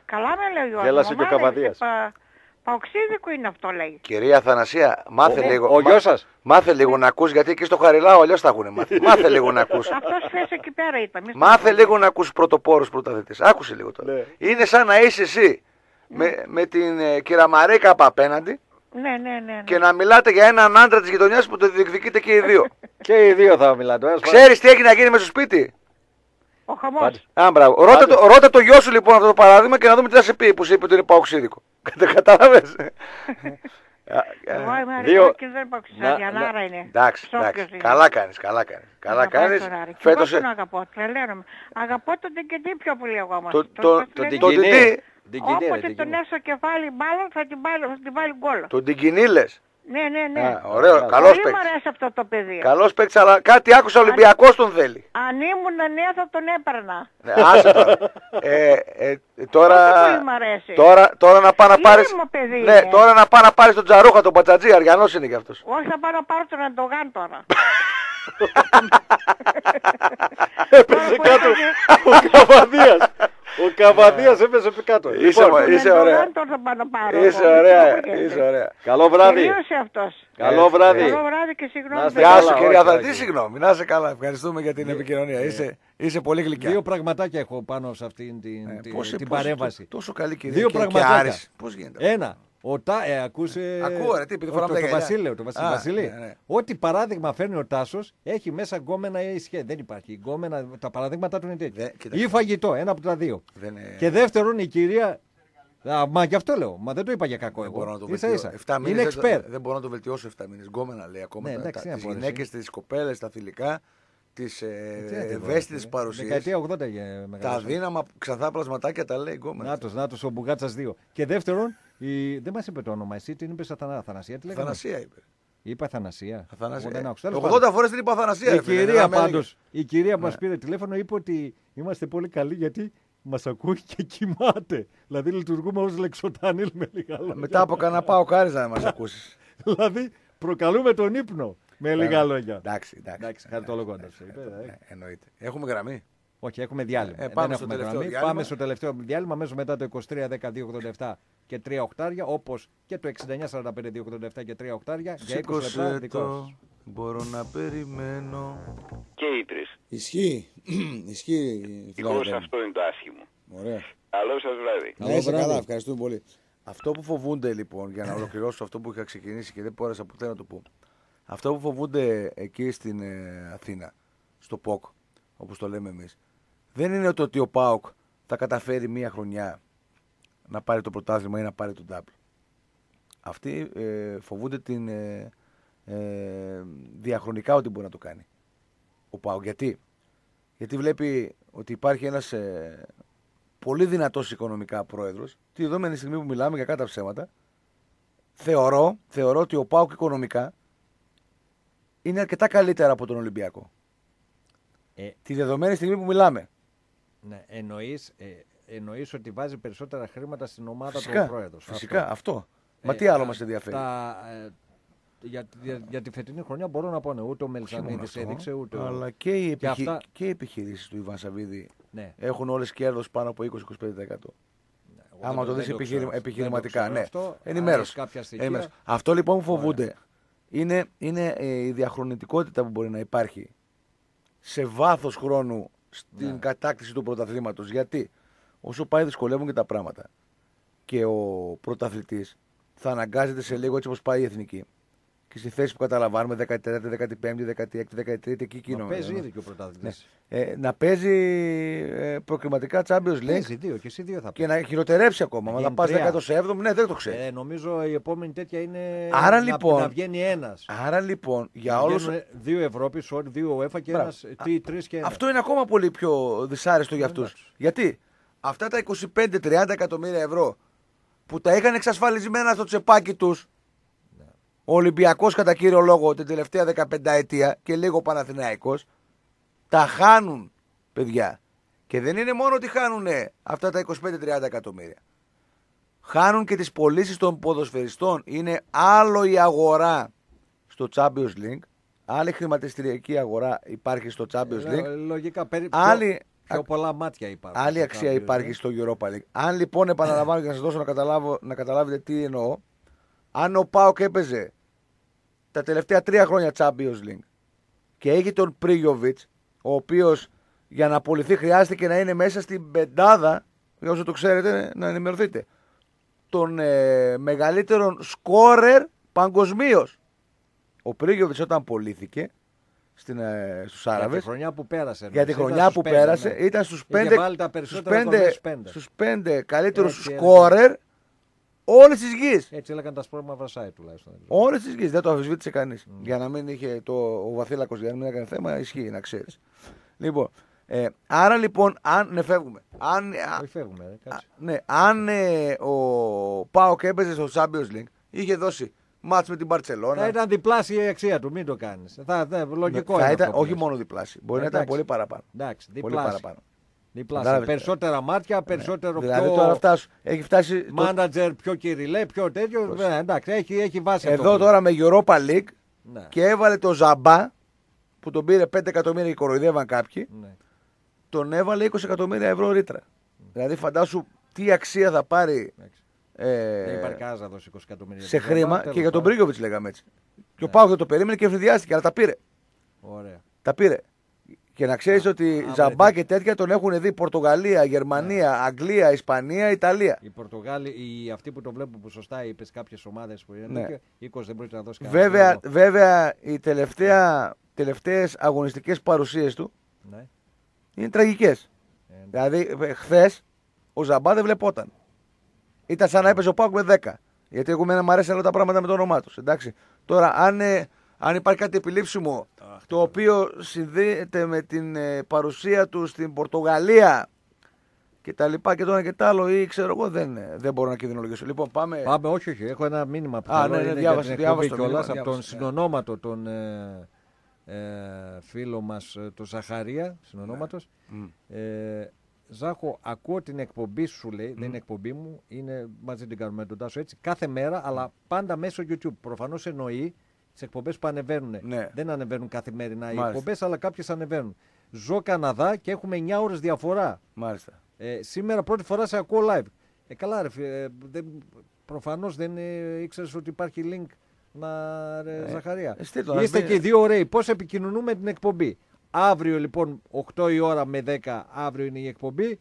Καλά με λέει ο Γέλασε και ο Καβαδίας. Παοξίδικο είναι αυτό λέει. Κυρία Θανασία, μάθε Ο- λίγο. ο γιος σας. Μάθε λίγο να ακούς γιατί εκεί στο Χαριλάου αλλιώς θα έχουν μάθει. μάθε λίγο να ακούς. (laughs) Αυτός χθες εκεί πέρα ήταν. μη Μάθε σταματάς. λίγο να ακούς πρωτοπόρους πρωταθλητές. Άκουσε λίγο τώρα. Ναι. Είναι σαν να είσαι εσύ με, με την ε, κυραμαρίκα από απέναντι Ναι, ναι, ναι. ναι. και να μιλάτε για έναν άντρα της γειτονιάς που το διεκδικείτε και οι δύο. (laughs) Και οι δύο θα μιλάτε. Ένας Ξέρεις τι έχει να γίνει με στο σπίτι; Ο χαμός. Πάντε. Α, μπράβο. Ρώτα το, ρώτα το γιο σου λοιπόν αυτό το παράδειγμα και να δούμε τι θα σε πει που σου είπε ότι είναι παοξίδικο. (laughs) Κατάλαβες; Εγώ είμαι Δύο- αριστερός και δεν πάω Να- ξεδιανάρα να- είναι. Εντάξει, Σόκιος εντάξει. είναι. Καλά κάνεις, καλά κάνεις. Καλά Αγαπάω κάνεις. τον Άρη. Και Φέτος... εγώ τον αγαπώ, τρελαίνομαι. Αγαπώ τον Τικεντή πιο πολύ εγώ όμως. Το- Τον το- πώς το λένε, Το Τικινή. Τιντί. Τικινή, ρε, Όποτε Τικινή. τον έσω κεφάλι μπάλα θα την βάλει, θα την βάλει γκολ. Τον Τιγκινίλες. Ναι, ναι, ναι. Α, ωραίο, Πολύ καλός Πολύ μου παίκτης. αρέσει αυτό το παιδί. Καλός παίκτης, αλλά κάτι άκουσα Ολυμπιακός τον θέλει. Αν ήμουν νέα θα τον έπαιρνα. Ναι, άσε τώρα. (laughs) Ε, ε, τώρα, Τόσο πολύ μ' αρέσει. τώρα, τώρα να πάει να Ήρεμο πάρεις... παιδί Ναι, είναι. τώρα να πάει να πάρεις τον Τζαρούχα, τον Πατσατζή, Αριανός είναι κι αυτός. Όχι θα πάω να πάρω τον Αντογάν τώρα. (laughs) Έπεσε κάτω ο Καβαδίας. Ο Καβαδίας έπεσε κάτω. Είσαι, Λοιπόν, μα- είσαι Τον ωραία. Αντογάν τώρα θα πάω να πάρω. Είσαι εγώ. ωραία, Δεν ξέρω είσαι γιατί. ωραία. Καλό βράδυ. Τελείωσε αυτός. Καλό βράδυ. Καλό βράδυ και συγγνώμη. Να είστε Γεια καλά, σου όχι, κυρία όχι. Θαντή, συγγνώμη. Να είσαι καλά. Ευχαριστούμε για την επικοινωνία. Είσαι, είσαι πολύ γλυκιά. Δύο πραγματάκια έχω πάνω σε αυτήν την, Ε, την, πώς- την πώς- παρέμβαση. Τόσο καλή κυρία Δύο και, και πραγματάκια. Άρης. Πώς γίνεται; Ένα. Ο Τα, ε, ακούσε. Ακούω, ρε, τι, επειδή ο- φοράμε το, τα το γυαλιά. Βασίλειο, το Βασίλειο. Α, Βασίλη. ναι, ναι. Ό,τι παράδειγμα φέρνει ο Τάσος έχει μέσα γκόμενα ή σχέδια. Δεν υπάρχει. Γκόμενα, τα παραδείγματά του είναι τέτοια. Δεν- κοίταξε. Ή φαγητό, ένα από τα δύο. Δεν είναι- Και δεύτερον, η κυρία. Α, μα γι' αυτό λέω. Μα δεν το είπα για κακό Δεν εγώ. μπορώ να το ίσα βελτιώσω. ίσα. Εφτά μήνες Είναι δεν το- expert. Δεν μπορώ να το βελτιώσω 7 μήνες. Γκόμενα λέει ακόμα. Ναι, τα- εντάξει, τα- τι τις να πω, ρε, γυναίκες, εσύ. τις κοπέλες, τα θηλυκά, τις Τι να ε, τη πω, ευαίσθητες ρε. παρουσίες. Δεκαετία 80 για Τα μεγάλο. δύναμα ξανθά πλασματάκια τα λέει γκόμενα. Νάτος, Νάτος, ο Μπουγάτσας 2. Και δεύτερον, η... δεν μας είπε το όνομα. Εσύ την είπες Αθανα... Αθανασία. Τι λέγαμε; Αθανασία είπε. Είπα Αθανασία. Αθανασία. Εγώ δεν Ε, άκουσα. Τέλος 80 πάντων. φορές την είπα Αθανασία. Η ρε φίλε, κυρία δεν με πάντω, έλεγες. η κυρία που Ναι. μα πήρε τηλέφωνο είπε ότι είμαστε πολύ καλοί γιατί μας ακούει και κοιμάται. Δηλαδή λειτουργούμε ως λεξοτανίλ με λίγα λόγια. Μετά από κανένα πάω κάρι να μας ακούσεις. (laughs) δηλαδή προκαλούμε τον ύπνο με λίγα λόγια. Εντάξει, εντάξει. Εντάξει, Ναι, χαριτολογώντα. ναι, ναι, Εννοείται. Έχουμε γραμμή. Όχι, έχουμε διάλειμμα. Ε, Δεν πάμε στο έχουμε τελευταίο γραμμή. διάλειμμα. Πάμε στο τελευταίο διάλειμμα αμέσω μετά το 23 10 287 και 3 οχτάρια, όπως και το 69 45 287 και 3 οχτάρια. Για 20 λεπτά Σήκωσε δικό το. σας. Μπορώ να περιμένω. Και οι τρεις. Ισχύει. (clears throat) Ισχύει. Ευτυχώ αυτό είναι το άσχημο. Ωραία. Καλό σας βράδυ. Καλό Να είσαι βράδυ. καλά, ευχαριστούμε πολύ. Αυτό που φοβούνται λοιπόν, για να ολοκληρώσω αυτό που είχα ξεκινήσει και δεν μπόρεσα ποτέ να το πω. Αυτό που φοβούνται εκεί στην ε, Αθήνα, στο ΠΟΚ, όπως το λέμε εμείς, δεν είναι το ότι ο ΠΑΟΚ θα καταφέρει μία χρονιά να πάρει το πρωτάθλημα ή να πάρει τον τάπλ. Αυτοί ε, φοβούνται την ε, ε, διαχρονικά ότι μπορεί να το κάνει. Ο ΠΑΟΚ. Γιατί; Γιατί βλέπει ότι υπάρχει ένας ε, πολύ δυνατός οικονομικά πρόεδρος. Τη δεδομένη στιγμή που μιλάμε για κάτα ψέματα, θεωρώ, θεωρώ ότι ο ΠΑΟΚ οικονομικά είναι αρκετά καλύτερα από τον Ολυμπιακό. Ε, Τη δεδομένη στιγμή που μιλάμε. Ναι, εννοείς, ε, εννοείς ότι βάζει περισσότερα χρήματα στην ομάδα Φυσικά, του ο πρόεδρος. φυσικά αυτό. Αυτό. Μα Ε, τι άλλο τα- μας ενδιαφέρει; τα, ε, για, για, για τη φετινή χρονιά μπορώ να πω ναι, ούτε ο Όχι μόνο Μελισανίδης αυτό, έδειξε ούτε ο... Αλλά και οι, Και επιχει... αυτά- και οι επιχειρήσεις του Ιβάν Σαββίδη Ναι. έχουν όλες κέρδος πάνω από 20-25%. Εγώ Άμα δεν το δεις δεν επιχειρη- ξέρω αυτό. επιχειρηματικά, Δεν το ναι. ξέρω αυτό. Αν Ενημέρωση. έχεις κάποια στοιχεία, Ενημέρωση. Αυτό λοιπόν που Ωραία. φοβούνται είναι, είναι ε, η διαχρονητικότητα που μπορεί να υπάρχει σε βάθος χρόνου στην Ναι. κατάκτηση του πρωταθλήματος. Γιατί όσο πάει δυσκολεύουν και τα πράγματα και ο πρωταθλητής θα αναγκάζεται σε λίγο έτσι όπως πάει η εθνική και στη θέση που καταλαμβάνουμε 14η, 15η, 16η, 13η, εκεί Μα εκείνο. παίζει ε, ήδη και ο πρωταθλητής. ε, να παίζει ε, προκριματικά Champions League Παίζει δύο και εσύ δύο θα και παίζει. να χειροτερέψει ακόμα. Να Μα να γίνει πας τρία. 17ο, ναι, δεν το ξέρει. Ε, νομίζω η επόμενη τέτοια είναι Άρα, να, λοιπόν, να βγαίνει ένας. Άρα λοιπόν για Να όλου. βγαίνουν δύο Ευρώπης, sorry, δύο UEFA και Μπράβο. ένας, τι, τρεις και ένα. Αυτό είναι ακόμα πολύ πιο δυσάρεστο για αυτούς. Εντάξει. Γιατί; Αυτά τα 25-30 εκατομμύρια ευρώ που τα είχαν εξασφαλισμένα στο τσεπάκι τους ο Ολυμπιακός κατά κύριο λόγο την τελευταία 15 ετία και λίγο Παναθηναϊκός τα χάνουν, παιδιά. Και δεν είναι μόνο ότι χάνουν αυτά τα 25-30 εκατομμύρια. Χάνουν και τις πωλήσεις των ποδοσφαιριστών. Είναι άλλο η αγορά στο Champions League άλλη χρηματιστηριακή αγορά υπάρχει στο Champions Ε, League, Λογικά. Περί... Άλλη- Πιο, πιο πολλά μάτια υπάρχουν. άλλη στο αξία Champions υπάρχει League. στο Europa League. Αν λοιπόν επαναλαμβάνω για να σας δώσω να, καταλάβω, να καταλάβετε τι εννοώ, αν ο Πάοκ έπαιζε τα τελευταία τρία χρόνια Champions League και έχει τον Πρίγιοβιτ, ο οποίος για να απολυθεί χρειάστηκε να είναι μέσα στην πεντάδα, για όσο το ξέρετε να ενημερωθείτε, των ε, μεγαλύτερων σκόρερ παγκοσμίως. Ο Πρίγιοβιτ όταν απολύθηκε στην, ε, στους Για τη Άραβες χρονιά που πέρασε. για τη εννοείς, χρονιά ήταν που στους πέντε, πέρασε ναι. ήταν στους Είχε πέντε, βάλει τα στους περισσότερα γκολ πέντε, στους πέντε. στους πέντε καλύτερους Έτσι, σκόρερ όλες τις γης. Έτσι έλεγαν τα σπρώμα site τουλάχιστον. Όλες τις γης. Δεν το αμφισβήτησε κανείς. Για να μην είχε το, ο Βαθύλακος για να μην έκανε θέμα, ισχύει να ξέρεις. Λοιπόν, ε, άρα λοιπόν, αν ναι, φεύγουμε. Αν, α, Όχι φεύγουμε. ε, α, κάτσε. ναι, αν ε, ο Πάοκ έπαιζε στο Champions League, είχε δώσει μάτς με την Μπαρτσελώνα. Θα ήταν διπλάσια η αξία του, μην το κάνεις. Θα, θα, λογικό Ναι, θα είναι ήταν, αυτό που όχι λες. μόνο διπλάσια. Μπορεί να ήταν Εντάξει. πολύ παραπάνω. Εντάξει, Πολύ διπλάσια. παραπάνω. Διπλάσια. Κατάλαβες. Περισσότερα μάτια, περισσότερο Δηλαδή πιο τώρα φτάσου, έχει φτάσει. το- μάνατζερ, πιο κυριλέ, πιο τέτοιο. Ναι, εντάξει, έχει, έχει βάση αυτό Εδώ που τώρα με Europa League Ναι. και έβαλε το Ζαμπά που τον πήρε 5 εκατομμύρια και κοροϊδεύαν κάποιοι, Ναι. τον έβαλε 20 εκατομμύρια ευρώ ρήτρα. Δηλαδή φαντάσου τι αξία θα πάρει Εντάξει. ε, Δεν υπάρχει κανένας να δώσει 20 εκατομμύρια. σε για τον χρήμα Ζαμπά, και τέλος για τον πάντων. Μπρίγκοβιτς λέγαμε έτσι. Και ο Ναι. Πάο δεν το περίμενε και ευνηδιάστηκε, αλλά τα πήρε. Ωραία. Τα πήρε. Και να ξέρεις ότι α, Ζαμπά βρε, και τέτοια τον έχουν δει Πορτογαλία, Γερμανία, Ναι. Αγγλία, Ισπανία, Ιταλία. Οι Πορτογάλοι, οι, αυτοί που το βλέπουν που σωστά είπες κάποιες ομάδες που είναι. Ναι. τέτοιο, 20 δεν μπορεί να δώσει κανένα. Βέβαια, λόγο. βέβαια οι τελευταία, τελευταίες αγωνιστικές παρουσίες του Ναι. είναι τραγικές. Ε, Δηλαδή, χθες ο Ζαμπά δεν βλεπόταν. Ήταν σαν να έπαιζε ο Πάουκ με 10. Γιατί εγώ εμένα μου αρέσουν όλα τα πράγματα με το όνομά τους. Εντάξει. Τώρα, αν, ε, αν υπάρχει κάτι επιλήψιμο το οποίο συνδέεται με την ε, παρουσία του στην Πορτογαλία και τα λοιπά και το ένα και το άλλο ή ξέρω εγώ δεν, ε, δεν μπορώ να κινδυνολογήσω. Λοιπόν, πάμε. Πάμε, όχι, όχι. Έχω ένα μήνυμα που Α, θέλω, ναι, ναι, είναι διάβασε, για την διάβασε εκπομπή το κιόλας, μήνυμα, από τον διάβασε, ναι. συνονόματο τον ε, ε, φίλο μας, ε, τον Ζαχαρία, συνονόματος. Ναι. Ε, Ζάχο, ακούω την εκπομπή σου, λέει. Δεν είναι εκπομπή μου, είναι μαζί την κάνουμε με τον Τάσο έτσι. Κάθε μέρα, αλλά πάντα μέσω YouTube. Προφανώς εννοεί τις εκπομπές που ανεβαίνουν. Ναι. Δεν ανεβαίνουν καθημερινά οι Μάλιστα. εκπομπές, αλλά κάποιες ανεβαίνουν. Ζω Καναδά και έχουμε 9 ώρες διαφορά. Μάλιστα. Ε, σήμερα πρώτη φορά σε ακούω live. Ε, καλά, ρε, φι- ε, δεν, προφανώς δεν ε, ήξερες ότι υπάρχει link να, ρε, Ζαχαρία. ε, στείλ το, να Είστε μπει- και οι δύο ωραίοι. Πώς επικοινωνούμε την εκπομπή; Αύριο λοιπόν, 8 η ώρα με 10, αύριο είναι η εκπομπή.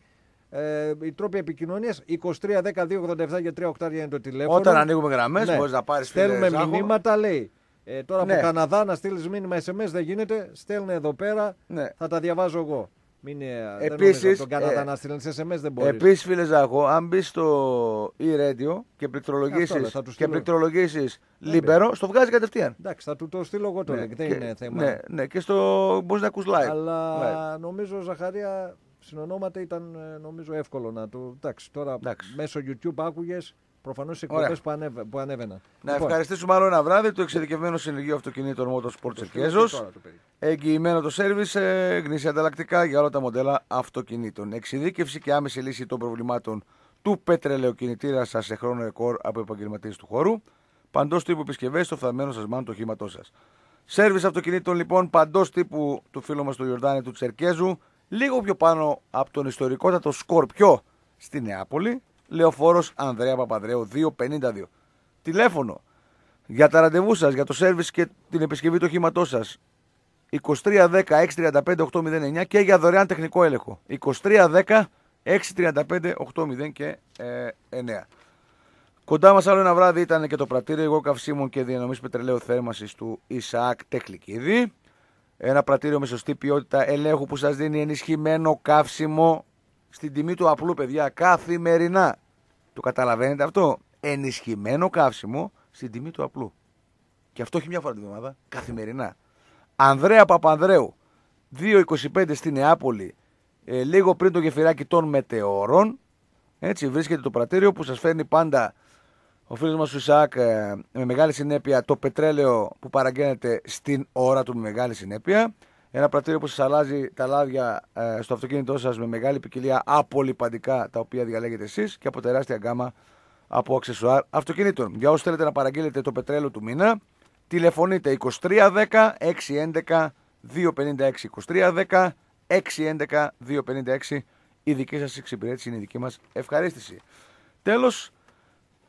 Ε, οι τρόποι επικοινωνίας, 23 10 2 87 για 3 οκτάρια είναι το τηλέφωνο. Όταν ανοίγουμε γραμμές, Ναι. μπορείς να πάρεις Στέλνουμε μηνύματα, λέει. Ε, τώρα Ναι. από Καναδά να στείλεις μήνυμα SMS δεν γίνεται. Στέλνε εδώ πέρα, Ναι. θα τα διαβάζω εγώ. Μην, ε, δεν Επίσης, νομίζω από τον Καναδά ε, να στείλει SMS δεν μπορείς. Επίσης, φίλε Ζάχο, αν μπεις στο e-radio και πληκτρολογήσεις Αυτό, θα τους και στείλω. πληκτρολογήσεις Λίμπερο, στο βγάζει κατευθείαν. Εντάξει, θα του το στείλω εγώ το link, δεν και, είναι θέμα. Ναι, ναι, και στο μπορεί να ακούς live. Αλλά νομίζω Ζαχαρία συνονόματα ήταν ε, νομίζω εύκολο να το. Εντάξει, τώρα Εντάξει. μέσω YouTube άκουγες προφανώς οι Ωραία. εκπομπέ που, ανέβαι, που ανέβαιναν. Να Λοιπόν, ευχαριστήσουμε άλλο ένα βράδυ το εξειδικευμένο συνεργείο αυτοκινήτων Motorsport Τσερκέζος. τώρα το παιδί. Εγγυημένο το σερβις, ε, γνήσια ανταλλακτικά για όλα τα μοντέλα αυτοκινήτων. Εξειδίκευση και άμεση λύση των προβλημάτων του πετρελαιοκινητήρα σας σε χρόνο ρεκόρ από επαγγελματίες του χώρου. Παντός τύπου επισκευές στο φθαρμένο σας μάνο του οχήματό σας. Σέρβις αυτοκινήτων λοιπόν παντός τύπου του φίλου μας του Ιορδάνη του Τσερκέζου. Λίγο πιο πάνω από τον ιστορικότατο Σκορπιό στη Νεάπολη. Λεωφόρος Ανδρέα Παπαδρέου 252. Τηλέφωνο για τα ραντεβού σας, για το σερβις και την επισκευή του οχήματός σας. 2310-635-809 και για δωρεάν τεχνικό έλεγχο. 2310-635-809 και ε, 9. Κοντά μας άλλο ένα βράδυ ήταν και το πρατήριο εγώ καυσίμων και διανομής πετρελαίου θέρμανσης του Ισαάκ Τεκλικίδη. Ένα πρατήριο με σωστή ποιότητα ελέγχου που σας δίνει ενισχυμένο καύσιμο στην τιμή του απλού, παιδιά, καθημερινά. Το καταλαβαίνετε αυτό; Ενισχυμένο καύσιμο στην τιμή του απλού. Και αυτό όχι μια φορά την εβδομάδα, καθημερινά. Ανδρέα Παπανδρέου, 2.25 στη Νεάπολη, ε, λίγο πριν το γεφυράκι των Μετεωρών. Έτσι βρίσκεται το πρατήριο που σας φέρνει πάντα ο φίλος μας ο Ισαάκ ε, με μεγάλη συνέπεια το πετρέλαιο που παραγγέλνεται στην ώρα του με μεγάλη συνέπεια. Ένα πρατήριο που σας αλλάζει τα λάδια ε, στο αυτοκίνητό σας με μεγάλη ποικιλία απολυπαντικά τα οποία διαλέγετε εσείς και από τεράστια γκάμα από αξεσουάρ αυτοκινήτων. Για όσους θέλετε να παραγγείλετε το πετρέλαιο του μήνα, Τηλεφωνείτε 2310 611 256. 2310 611 256. Η δική σας εξυπηρέτηση είναι η δική μας ευχαρίστηση. Τέλος,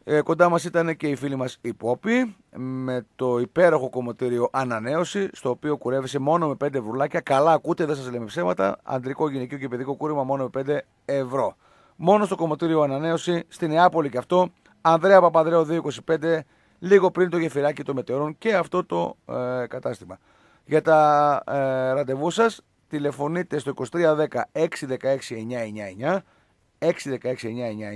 ε, κοντά μας ήταν και η φίλη μας η Πόπη με το υπέροχο κομμωτήριο Ανανέωση στο οποίο κουρεύεσαι μόνο με 5 ευρουλάκια. Καλά ακούτε, δεν σας λέμε ψέματα. Αντρικό, γυναικείο και παιδικό κούρεμα μόνο με 5 ευρώ. Μόνο στο κομμωτήριο Ανανέωση, στη Νεάπολη και αυτό. Ανδρέα Παπαδρέου 225, λίγο πριν το γεφυράκι των μετεωρών και αυτό το ε, κατάστημα. Για τα ε, ραντεβού σας τηλεφωνείτε στο 2310 616 999 616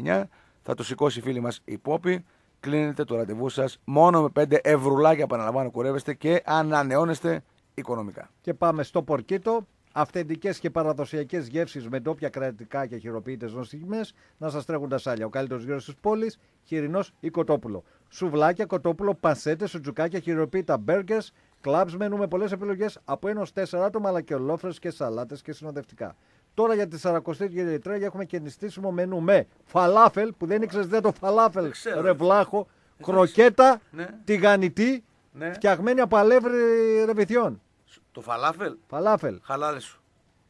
999 θα το σηκώσει η φίλη μας η Πόπη κλείνετε το ραντεβού σας μόνο με 5 ευρουλάκια επαναλαμβάνω κουρεύεστε και ανανεώνεστε οικονομικά. Και πάμε στο Πορκίτο. Αυθεντικές και παραδοσιακές γεύσεις με ντόπια κρατικά και χειροποίητες νοστιμέ να σας τρέχουν τα σάλια. Ο καλύτερος γύρος της πόλης, χοιρινός ή κοτόπουλο. Σουβλάκια, κοτόπουλο, πασέτε, σουτζουκάκια, χειροποίητα μπέργκερ, κλαμπς μενού με πολλές επιλογές από 1 4 άτομα αλλά και ολόφρες και σαλάτες και συνοδευτικά. Τώρα για τη 40η γυριτρέλια έχουμε και νηστίσιμο μενού με φαλάφελ που δεν ήξερες δεν το φαλάφελ, ξέρω. ρε βλάχο, κροκέτα, Ναι. τηγανιτή, Ναι. φτιαγμένη από αλεύρι ρεβιθιών. Το φαλάφελ, Φαλάφελ. χαλάλη σου.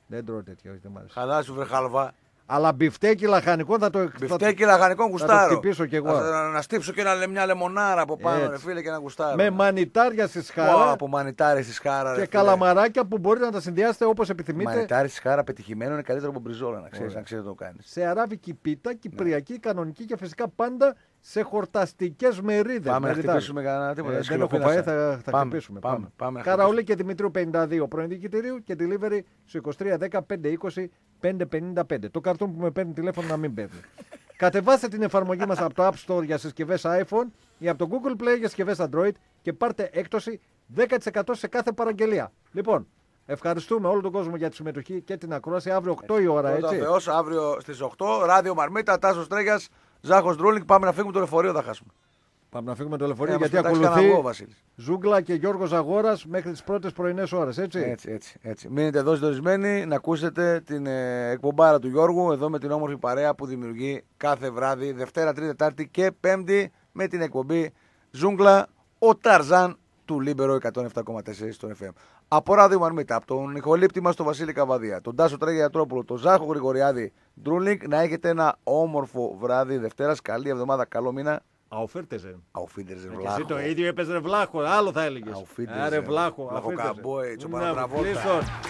Δεν τρώω τέτοιο, όχι δεν μ' αρέσει. Χαλάλη σου βρε χαλβά. Αλλά μπιφτέκι λαχανικό θα το Μπιφτέκι λαχανικών γουστάρω. χτυπήσω κι εγώ. Να, να στύψω και ένα, μια λεμονάρα από πάνω, Έτσι. ρε φίλε, και να γουστάρω. Με μανιτάρια στη Wow, σχάρα από μανιτάρι στη σχάρα. ρε και φίλε. καλαμαράκια που μπορείτε να τα συνδυάσετε όπως επιθυμείτε. Μανιτάρι στη σχάρα πετυχημένο είναι καλύτερο από μπριζόλα, να ξέρεις, να ξέρεις το κάνεις. Σε αράβικη πίτα, κυπριακή, κανονική και φυσικά πάντα σε χορταστικές μερίδες. Πάμε να χτυπήσουμε κανένα τίποτα. Ε, δεν σκυλοφύλακα. έχω φαέ, θα, θα Πάμε, χτυπήσουμε. Πάμε, πάμε, να Καραουλή και Δημητρίου 52 πρώην διοικητηρίου και delivery στο 2310 520 555. Το καρτούν που με παίρνει τηλέφωνο να μην παίρνει. (laughs) Κατεβάστε την εφαρμογή μας από το App Store για συσκευές iPhone ή από το Google Play για συσκευές Android και πάρτε έκπτωση 10% σε κάθε παραγγελία. Λοιπόν, ευχαριστούμε όλο τον κόσμο για τη συμμετοχή και την ακρόαση. Αύριο 8 η ώρα, Πρώτα έτσι. Θεός, αύριο στις 8, ράδιο Μαρμίτα, Τάσος Τρέγιας, Ζάχος Ντρούλινγκ. Πάμε να φύγουμε το λεωφορείο, θα χάσουμε. Πάμε να φύγουμε το λεωφορείο Ε, μας γιατί πετάξει ακολουθεί κανένα αυγό, Βασίλης. Ζούγκλα και Γιώργος Αγόρας μέχρι τις πρώτες πρωινές ώρες, έτσι; Έτσι, έτσι, έτσι. Μείνετε εδώ συντονισμένοι να ακούσετε την ε, εκπομπάρα του Γιώργου εδώ με την όμορφη παρέα που δημιουργεί κάθε βράδυ, Δευτέρα, Τρίτη, Τετάρτη και Πέμπτη με την εκπομπή Ζούγκλα, ο Ταρζάν του Λίμπερο 107,4 στον FM. Από ράδιο Μαρμίτα, από τον Νικολίπτη μας τον Βασίλη Καβαδία, τον Τάσο Τρέγια Γιατρόπουλο, τον Ζάχο Γρηγοριάδη Ντρούλινγκ, να έχετε ένα όμορφο βράδυ Δευτέρας. Καλή εβδομάδα, καλό μήνα. Αοφέρτεζε. Αουφίντερζεν Και εσύ το ίδιο έπαιζε βλάχο, άλλο θα έλεγες. Auf Wiedersehen. Άρε βλάχο. Βλάχο auf